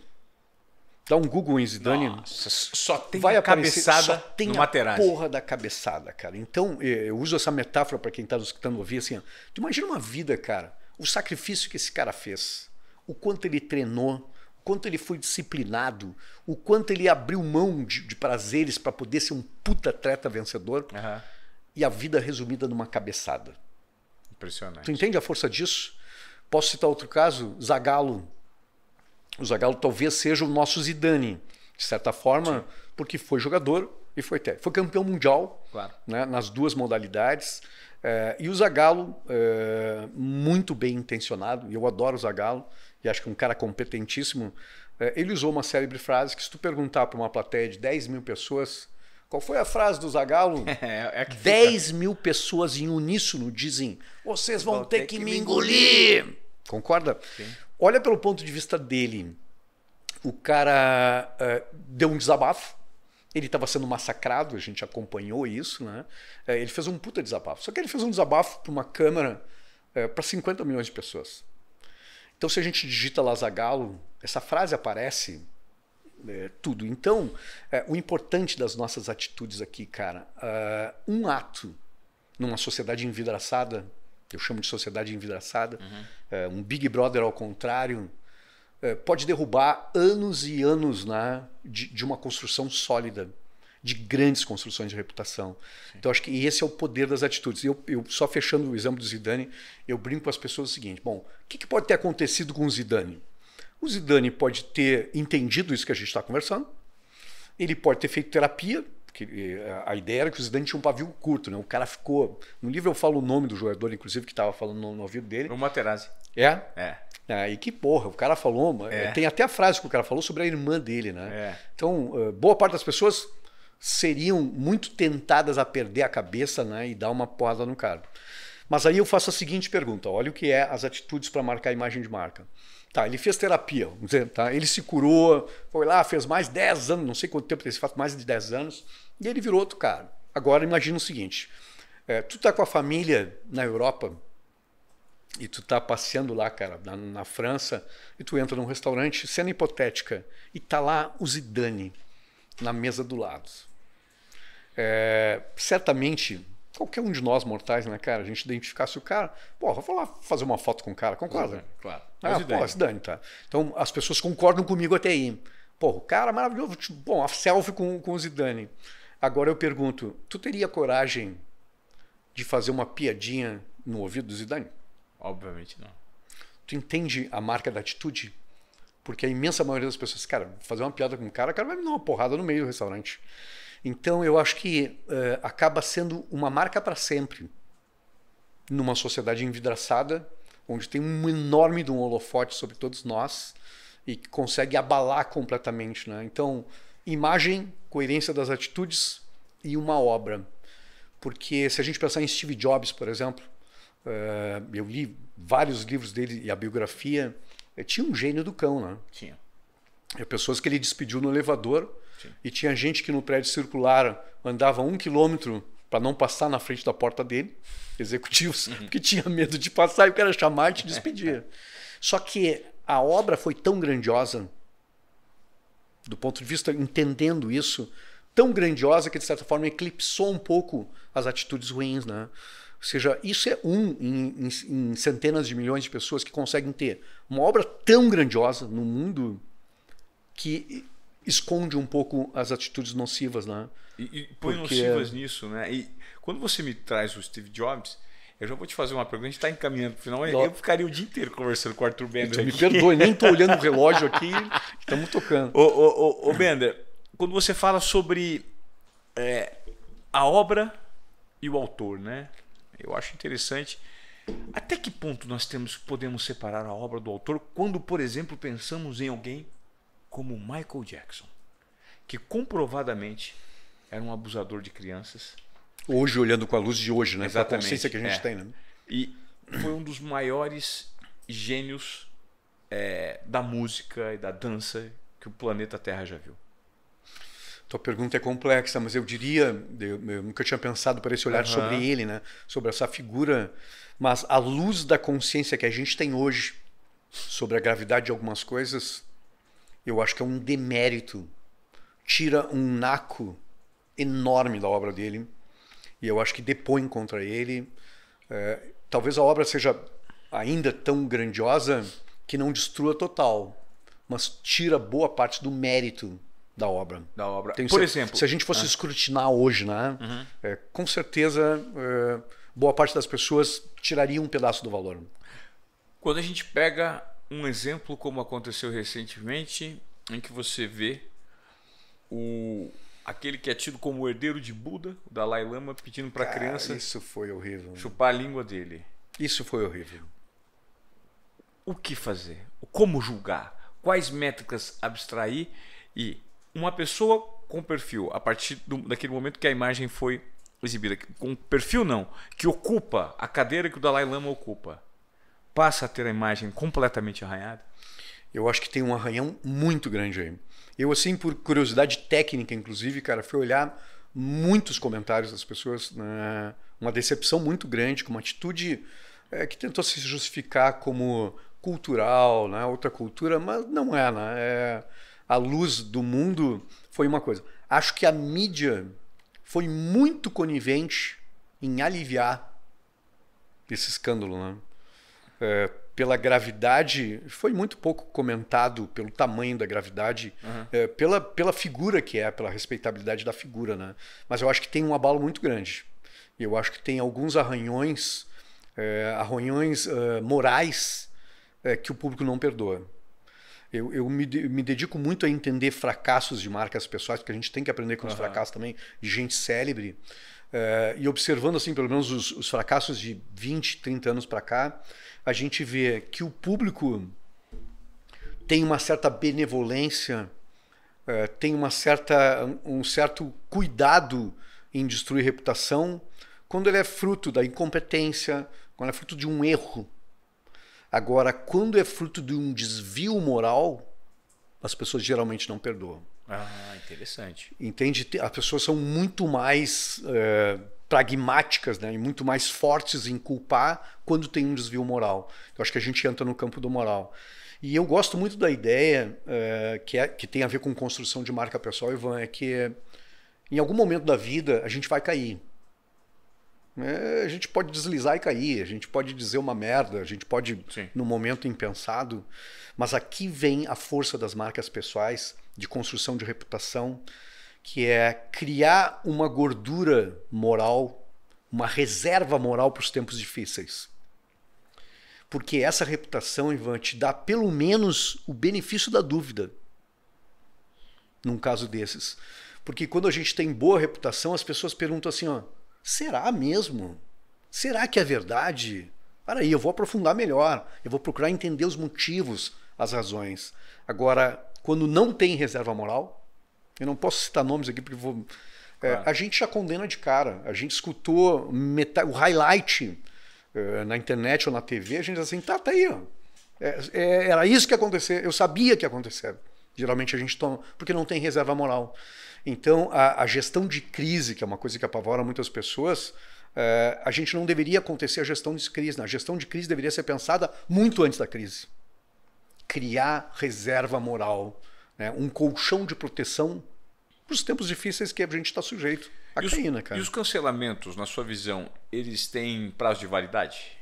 Speaker 2: Dá um Google em Zidane.
Speaker 1: Nossa, só tem
Speaker 2: vai
Speaker 1: a
Speaker 2: aparecer,
Speaker 1: cabeçada
Speaker 2: só tem
Speaker 1: no
Speaker 2: a porra da cabeçada, cara. Então, eh, eu uso essa metáfora para quem tá nos escutando ouvir assim, ó. tu imagina uma vida, cara, o sacrifício que esse cara fez, o quanto ele treinou, o quanto ele foi disciplinado, o quanto ele abriu mão de, de prazeres para poder ser um puta atleta vencedor
Speaker 1: Aham.
Speaker 2: e a vida resumida numa cabeçada.
Speaker 1: Impressionante.
Speaker 2: Tu entende a força disso? Posso citar outro caso? Zagallo. O Zagallo talvez seja o nosso Zidane, de certa forma, porque foi jogador e foi técnico. Foi campeão mundial
Speaker 1: Claro.
Speaker 2: né, nas duas modalidades. Eh, e o Zagallo, eh, muito bem intencionado, e eu adoro o Zagallo, e acho que é um cara competentíssimo, eh, ele usou uma célebre frase que se tu perguntar para uma plateia de 10 mil pessoas, qual foi a frase do Zagallo?
Speaker 1: É, é que fica-
Speaker 2: 10 mil pessoas em uníssono dizem: vocês vão, ter, que, me engolir. Concorda? Olha pelo ponto de vista dele. O cara eh, deu um desabafo. Ele estava sendo massacrado, a gente acompanhou isso, né? Eh, ele fez um puta desabafo. Só que ele fez um desabafo para uma câmera para 50 milhões de pessoas. Então, se a gente digita lá Zagallo, essa frase aparece é, tudo. Então, é, o importante das nossas atitudes aqui, cara, ah, um ato numa sociedade envidraçada, eu chamo de sociedade envidraçada, é, um Big Brother ao contrário, é, pode derrubar anos e anos né, de, de uma construção sólida, de grandes construções de reputação. Então, acho que esse é o poder das atitudes. Eu, eu só fechando o exemplo do Zidane, eu brinco com as pessoas o seguinte: bom, o que, que pode ter acontecido com o Zidane? O Zidane pode ter entendido isso que a gente está conversando, ele pode ter feito terapia, porque eh, a ideia era que o Zidane tinha um pavio curto, né? O cara ficou. No livro eu falo o nome do jogador, inclusive, que estava falando no, no ouvido dele.
Speaker 1: O Materazzi.
Speaker 2: É?
Speaker 1: É.
Speaker 2: Ah, e que porra, o cara falou.
Speaker 1: É.
Speaker 2: Tem até a frase que o cara falou sobre a irmã dele, né?
Speaker 1: É.
Speaker 2: Então, eh, boa parte das pessoas seriam muito tentadas a perder a cabeça né, e dar uma porrada no cara. Mas aí eu faço a seguinte pergunta: olha o que é as atitudes para marcar a imagem de marca. Tá, ele fez terapia, tá? ele se curou, foi lá, fez mais 10 anos, não sei quanto tempo ele faz, mais de 10 anos, e ele virou outro cara. Agora imagina o seguinte: eh, tu tá com a família na Europa, e tu tá passeando lá, cara, na, na França, e tu entra num restaurante, cena hipotética, e tá lá o Zidane na mesa do lado. É, certamente, qualquer um de nós mortais, né, cara, a gente identificasse o cara, pô, vou lá fazer uma foto com o cara, concorda?
Speaker 1: Claro.
Speaker 2: Ah, pô, Zidane, tá. Então as pessoas concordam comigo até aí. Pô, o cara maravilhoso, tipo, bom, a selfie com, com o Zidane. Agora eu pergunto, tu teria coragem de fazer uma piadinha no ouvido do Zidane?
Speaker 1: Obviamente não.
Speaker 2: Tu entende a marca da atitude? Porque a imensa maioria das pessoas, cara, fazer uma piada com o cara, o cara vai me dar uma porrada no meio do restaurante. Então eu acho que eh, acaba sendo uma marca para sempre numa sociedade envidraçada, onde tem um enorme de um holofote sobre todos nós e que consegue abalar completamente. Né? Então, imagem, coerência das atitudes e uma obra. Porque se a gente pensar em Steve Jobs, por exemplo, eh, eu li vários livros dele e a biografia, eh, tinha um gênio do cão, né?
Speaker 1: Tinha.
Speaker 2: É pessoas que ele despediu no elevador e tinha gente que no prédio circular andava um quilômetro para não passar na frente da porta dele, executivos, porque tinha medo de passar e o cara chamar e te despedir. Só que a obra foi tão grandiosa, do ponto de vista entendendo isso, tão grandiosa que de certa forma eclipsou um pouco as atitudes ruins, né? Ou seja, isso é um em, em- em centenas de milhões de pessoas que conseguem ter uma obra tão grandiosa no mundo que esconde um pouco as atitudes nocivas, né?
Speaker 1: E, e põe Porque... nocivas nisso, né? E quando você me traz o Steve Jobs, eu já vou te fazer uma pergunta, a gente está encaminhando para o final. Eu ficaria o dia inteiro conversando com o Arthur Bender.
Speaker 2: Me perdoe, nem estou olhando o relógio aqui, estamos tocando.
Speaker 1: Ô, ô, ô, ô, Bender, quando você fala sobre é, a obra e o autor, né? Eu acho interessante. Até que ponto nós temos podemos separar a obra do autor quando, por exemplo, pensamos em alguém como Michael Jackson, que comprovadamente era um abusador de crianças,
Speaker 2: Hoje, olhando com a luz de hoje, né?
Speaker 1: Exatamente.
Speaker 2: a consciência que a gente
Speaker 1: é.
Speaker 2: tem, né?
Speaker 1: E foi um dos maiores gênios é, da música e da dança que o planeta Terra já viu.
Speaker 2: Tua pergunta é complexa, mas eu diria, eu, eu nunca tinha pensado por esse olhar uhum. sobre ele, né? Sobre essa figura, mas a luz da consciência que a gente tem hoje sobre a gravidade de algumas coisas, eu acho que é um demérito. Tira um naco enorme da obra dele e eu acho que depõe contra ele. É, talvez a obra seja ainda tão grandiosa que não destrua total, mas tira boa parte do mérito da obra.
Speaker 1: Da obra.
Speaker 2: Tem,
Speaker 1: Por
Speaker 2: se,
Speaker 1: exemplo,
Speaker 2: se a gente fosse ah. escrutinar hoje, né, uhum. é, com certeza é, boa parte das pessoas tiraria um pedaço do valor.
Speaker 1: Quando a gente pega um exemplo como aconteceu recentemente, em que você vê o, aquele que é tido como o herdeiro de Buda, o Dalai Lama, pedindo para a criança.
Speaker 2: Isso foi horrível.
Speaker 1: Chupar a língua dele.
Speaker 2: Isso foi horrível.
Speaker 1: O que fazer? Como julgar? Quais métricas abstrair? E uma pessoa com perfil, a partir do, daquele momento que a imagem foi exibida, com perfil não, que ocupa a cadeira que o Dalai Lama ocupa, passa a ter a imagem completamente arranhada?
Speaker 2: Eu acho que tem um arranhão muito grande aí. Eu, assim, por curiosidade técnica, inclusive, cara, fui olhar muitos comentários das pessoas, né? uma decepção muito grande, com uma atitude é, que tentou se justificar como cultural, né? outra cultura, mas não é, né? É, a luz do mundo foi uma coisa. Acho que a mídia foi muito conivente em aliviar esse escândalo, né? É, pela gravidade, foi muito pouco comentado pelo tamanho da gravidade, uhum. é, pela, pela figura que é, pela respeitabilidade da figura, né? Mas eu acho que tem um abalo muito grande. Eu acho que tem alguns arranhões, é, arranhões morais é, que o público não perdoa. Eu, eu me, me, dedico muito a entender fracassos de marcas pessoais, porque a gente tem que aprender com os fracassos também de gente célebre. É, e observando, assim, pelo menos os, os fracassos de 20, 30 anos para cá, a gente vê que o público tem uma certa benevolência, é, tem uma certa, um certo cuidado em destruir reputação quando ele é fruto da incompetência, quando é fruto de um erro. Agora, quando é fruto de um desvio moral, as pessoas geralmente não perdoam.
Speaker 1: Ah, interessante.
Speaker 2: Entende? As pessoas são muito mais é, pragmáticas né, e muito mais fortes em culpar quando tem um desvio moral. Eu acho que a gente entra no campo do moral. E eu gosto muito da ideia é, que, é, que tem a ver com construção de marca pessoal, Ivan, é que em algum momento da vida a gente vai cair. É, a gente pode deslizar e cair, a gente pode dizer uma merda, a gente pode, Sim. no momento impensado, mas aqui vem a força das marcas pessoais, de construção de reputação, que é criar uma gordura moral, uma reserva moral para os tempos difíceis. Porque essa reputação, Ivan, te dá pelo menos o benefício da dúvida num caso desses. Porque quando a gente tem boa reputação, as pessoas perguntam assim: ó, será mesmo? Será que é verdade? Para aí, eu vou aprofundar melhor, eu vou procurar entender os motivos, as razões. Agora, quando não tem reserva moral, eu não posso citar nomes aqui porque vou. É, a gente já condena de cara. A gente escutou metade, o highlight é, na internet ou na TV, a gente diz assim, tá, tá aí. É, é, era isso que ia acontecer, eu sabia que ia acontecer. Geralmente a gente toma, porque não tem reserva moral. Então, a, a gestão de crise, que é uma coisa que apavora muitas pessoas, a gente não deveria acontecer a gestão de crise. Né? A gestão de crise deveria ser pensada muito antes da crise. Criar reserva moral né? um colchão de proteção para os tempos difíceis que a gente está sujeito a
Speaker 1: e
Speaker 2: cair, né, cara?
Speaker 1: E os cancelamentos, na sua visão, eles têm prazo de validade?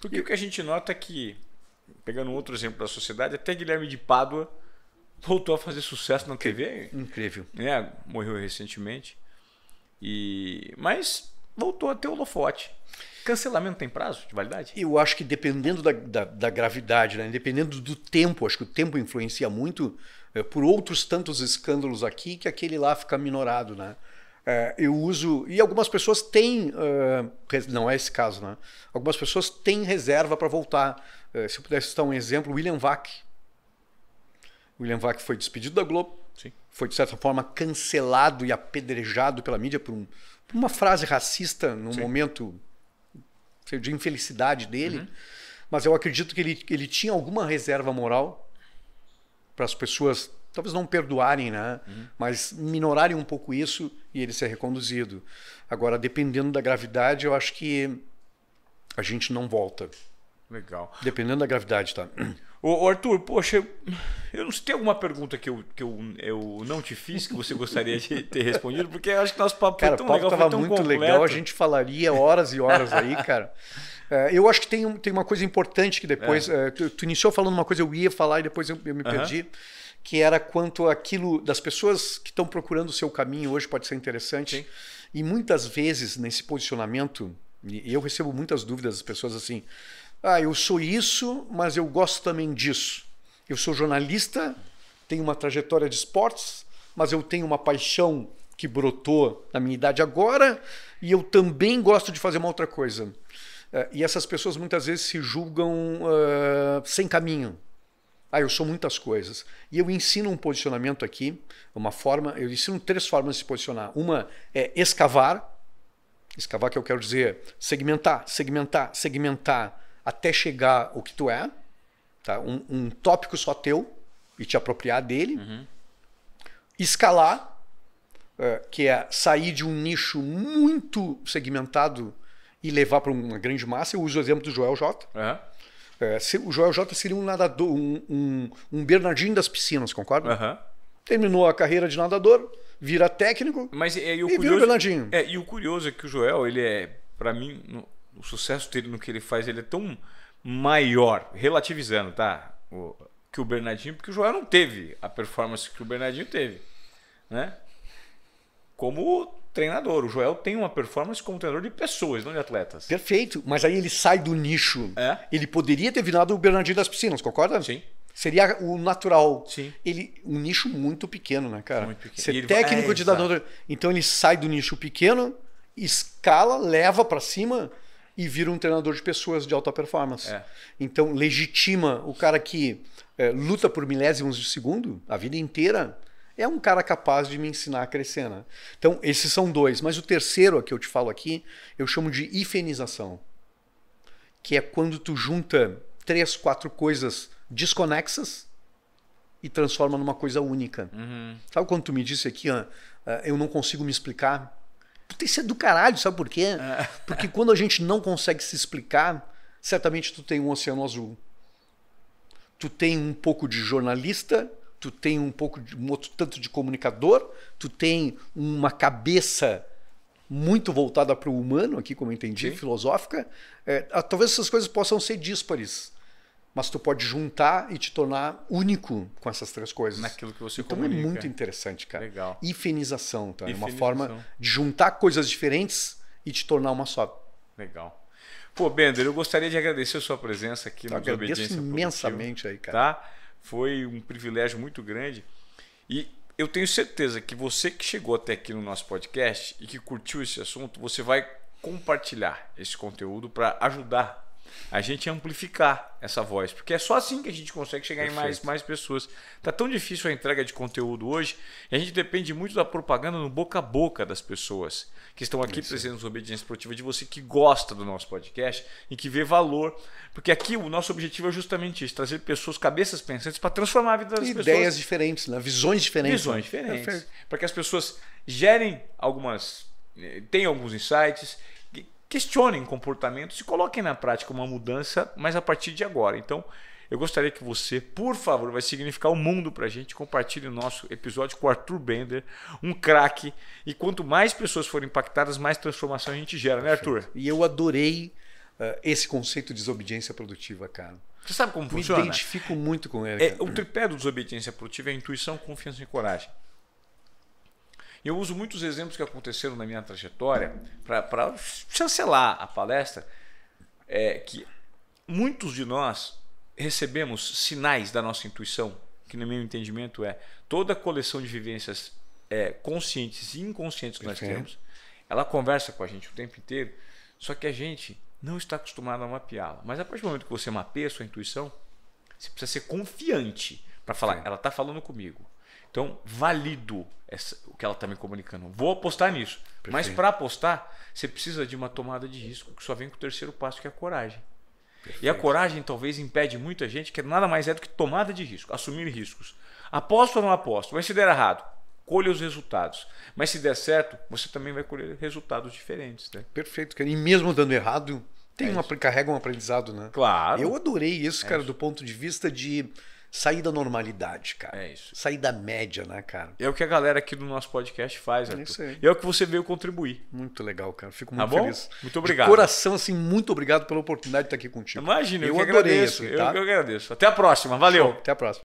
Speaker 1: Porque e... o que a gente nota é que, pegando outro exemplo da sociedade, até Guilherme de Pádua voltou a fazer sucesso na TV.
Speaker 2: Incrível.
Speaker 1: Né? Morreu recentemente. E mas voltou a ter holofote. Cancelamento tem prazo de validade?
Speaker 2: Eu acho que dependendo da, da, da gravidade, né? dependendo do tempo, acho que o tempo influencia muito é, por outros tantos escândalos aqui que aquele lá fica minorado, né? É, eu uso e algumas pessoas têm, uh, não é esse caso, né? Algumas pessoas têm reserva para voltar. É, se eu pudesse citar um exemplo, William Vac. William Vac foi despedido da Globo,
Speaker 1: Sim.
Speaker 2: foi de certa forma cancelado e apedrejado pela mídia por, um, uma frase racista num
Speaker 1: Sim.
Speaker 2: momento de infelicidade dele.
Speaker 1: Uhum.
Speaker 2: Mas eu acredito que ele, ele tinha alguma reserva moral para as pessoas talvez não perdoarem, né?
Speaker 1: Uhum.
Speaker 2: Mas minorarem um pouco isso e ele ser reconduzido. Agora, dependendo da gravidade, eu acho que a gente não volta.
Speaker 1: Legal.
Speaker 2: Dependendo da gravidade, tá?
Speaker 1: Ô, Arthur, poxa, eu, não sei, tem alguma pergunta que, eu, que eu, eu não te fiz que você gostaria de ter respondido? Porque acho que nosso papo
Speaker 2: Cara,
Speaker 1: foi
Speaker 2: o
Speaker 1: tão
Speaker 2: papo
Speaker 1: legal,
Speaker 2: tava
Speaker 1: foi tão
Speaker 2: muito
Speaker 1: completo.
Speaker 2: legal, a gente falaria horas e horas aí, cara. É, eu acho que tem, tem uma coisa importante que depois. é, tu, tu iniciou falando uma coisa, eu ia falar e depois eu, eu me perdi. Que era quanto aquilo das pessoas que estão procurando o seu caminho hoje pode ser interessante.
Speaker 1: Sim.
Speaker 2: E muitas vezes nesse posicionamento, e eu recebo muitas dúvidas das pessoas assim: ah, eu sou isso, mas eu gosto também disso. Eu sou jornalista, tenho uma trajetória de esportes, mas eu tenho uma paixão que brotou na minha idade agora e eu também gosto de fazer uma outra coisa. Eh, E essas pessoas muitas vezes se julgam ah, sem caminho. Ah, eu sou muitas coisas. E eu ensino um posicionamento aqui, uma forma, eu ensino três formas de se posicionar. Uma é escavar, escavar que eu quero dizer segmentar, segmentar, segmentar até chegar o que tu é, tá? um, um tópico só teu e te apropriar dele. Escalar, eh, que é sair de um nicho muito segmentado e levar para uma grande massa. Eu uso o exemplo do Joel J. Se- o Joel J seria um nadador, um, um, um Bernardinho das piscinas, concorda?
Speaker 1: aham.
Speaker 2: Terminou a carreira de nadador, vira técnico
Speaker 1: Mas é, e o
Speaker 2: e vira o
Speaker 1: curioso,
Speaker 2: Bernardinho.
Speaker 1: é, e o curioso é que o Joel, ele é, pra mim, o sucesso dele no que ele faz, ele é tão maior, relativizando, tá? O- que o Bernardinho, porque o Joel não teve a performance que o Bernardinho teve, né? Como treinador, o Joel tem uma performance como treinador de pessoas, não de atletas.
Speaker 2: Perfeito, mas aí ele sai do nicho.
Speaker 1: É.
Speaker 2: Ele poderia ter virado o Bernardinho das piscinas, concorda?
Speaker 1: Sim.
Speaker 2: Seria o natural.
Speaker 1: Sim.
Speaker 2: Ele, um nicho muito pequeno, né, cara?
Speaker 1: Muito pequeno.
Speaker 2: Ser
Speaker 1: ele-
Speaker 2: técnico
Speaker 1: é,
Speaker 2: de nadador. Então ele sai do nicho pequeno, escala, leva pra cima e vira um treinador de pessoas de alta performance.
Speaker 1: É.
Speaker 2: Então legitima o cara que eh, luta por milésimos de segundo a vida inteira. É um cara capaz de me ensinar a crescer, né? Então, esses são dois. Mas o terceiro que eu te falo aqui, eu chamo de ifenização que é quando tu junta três, quatro coisas desconexas e transforma numa coisa única.
Speaker 1: Uhum.
Speaker 2: Sabe quando tu me disse aqui, ó, ah, eu não consigo me explicar? Puta, isso é do caralho, sabe por quê?
Speaker 1: É.
Speaker 2: Porque quando a gente não consegue se explicar, certamente tu tem um oceano azul. Tu tem um pouco de jornalista, tu tem um pouco de um outro tanto de comunicador, tu tem uma cabeça muito voltada para o humano, aqui como eu entendi,
Speaker 1: Sim.
Speaker 2: filosófica. É, ah, talvez essas coisas possam ser díspares, mas tu pode juntar e te tornar único com essas três coisas.
Speaker 1: Naquilo que você
Speaker 2: então
Speaker 1: comunica.
Speaker 2: é muito interessante, cara.
Speaker 1: Legal.
Speaker 2: Ifenização, tá? É uma
Speaker 1: Ifenização.
Speaker 2: forma de juntar coisas diferentes e te tornar uma só.
Speaker 1: Legal. Pô, Bender, eu gostaria de agradecer a sua presença aqui
Speaker 2: Eu
Speaker 1: no
Speaker 2: agradeço
Speaker 1: Desobediência
Speaker 2: imensamente aí, cara.
Speaker 1: Tá? Foi um privilégio muito grande. E eu tenho certeza que você que chegou até aqui no nosso podcast e que curtiu esse assunto, você vai compartilhar esse conteúdo para ajudar a gente amplificar essa voz, porque é só assim que a gente consegue chegar em mais,
Speaker 2: Perfeito.
Speaker 1: mais pessoas. Tá tão difícil a entrega de conteúdo hoje, e a gente depende muito da propaganda no boca a boca das pessoas que estão aqui presentes no Obediência Produtiva, de você que gosta do nosso podcast e que vê valor, porque aqui o nosso objetivo é justamente isso, trazer pessoas, cabeças pensantes para transformar a vida das pessoas.
Speaker 2: Ideias diferentes, né? visões diferentes.
Speaker 1: Visões
Speaker 2: né?
Speaker 1: diferentes.
Speaker 2: Perfeito.
Speaker 1: Para que as pessoas gerem algumas. eh, tenham alguns insights, questionem comportamentos e coloquem na prática uma mudança, mas a partir de agora. Então, eu gostaria que você, por favor, vai significar o mundo para a gente, compartilhe o nosso episódio com o Arthur Bender, um craque. E quanto mais pessoas forem impactadas, mais transformação a gente gera, né, Arthur?
Speaker 2: E eu adorei esse conceito de desobediência produtiva, cara.
Speaker 1: Você sabe como
Speaker 2: Me
Speaker 1: funciona?
Speaker 2: identifico muito com ele.
Speaker 1: É, o tripé do desobediência produtiva é intuição, confiança e coragem. Eu uso muitos exemplos que aconteceram na minha trajetória para chancelar a palestra, é, que muitos de nós recebemos sinais da nossa intuição, que no meu entendimento é toda a coleção de vivências é, conscientes e inconscientes que nós
Speaker 2: Perfeito.
Speaker 1: temos, ela conversa com a gente o tempo inteiro, só que a gente não está acostumado a mapeá-la. Mas a partir do momento que você mapeia a sua intuição, você precisa ser confiante para falar,
Speaker 2: Sim.
Speaker 1: ela está falando comigo. Então, valido essa- o que ela está me comunicando. Vou apostar nisso. Mas
Speaker 2: Perfeito.
Speaker 1: para apostar, você precisa de uma tomada de risco que só vem com o terceiro passo, que é a coragem. E a coragem talvez impede muita gente, que nada mais é do que tomada de risco, assumir riscos. Aposto ou não aposto? Mas se der errado, colha os resultados. Mas se der certo, você também vai colher resultados diferentes. Né?
Speaker 2: Perfeito, cara. E mesmo dando errado, tem
Speaker 1: É
Speaker 2: uma,
Speaker 1: isso.
Speaker 2: carrega um aprendizado, né?
Speaker 1: Claro.
Speaker 2: Eu adorei isso, cara,
Speaker 1: isso.
Speaker 2: do ponto de vista de sair da normalidade, cara.
Speaker 1: É isso.
Speaker 2: Sair da média, né, cara?
Speaker 1: É o que a galera aqui do nosso podcast faz, Arthur.
Speaker 2: isso aí.
Speaker 1: E é o que você veio contribuir.
Speaker 2: Muito legal, cara. Fico
Speaker 1: Tá
Speaker 2: muito
Speaker 1: bom?
Speaker 2: feliz.
Speaker 1: Muito obrigado.
Speaker 2: De coração, assim, muito obrigado pela oportunidade de estar aqui contigo.
Speaker 1: Imagina, eu,
Speaker 2: eu
Speaker 1: que
Speaker 2: adorei
Speaker 1: agradeço. eu
Speaker 2: tá?
Speaker 1: que agradeço. Até a próxima. Valeu.
Speaker 2: Até a próxima.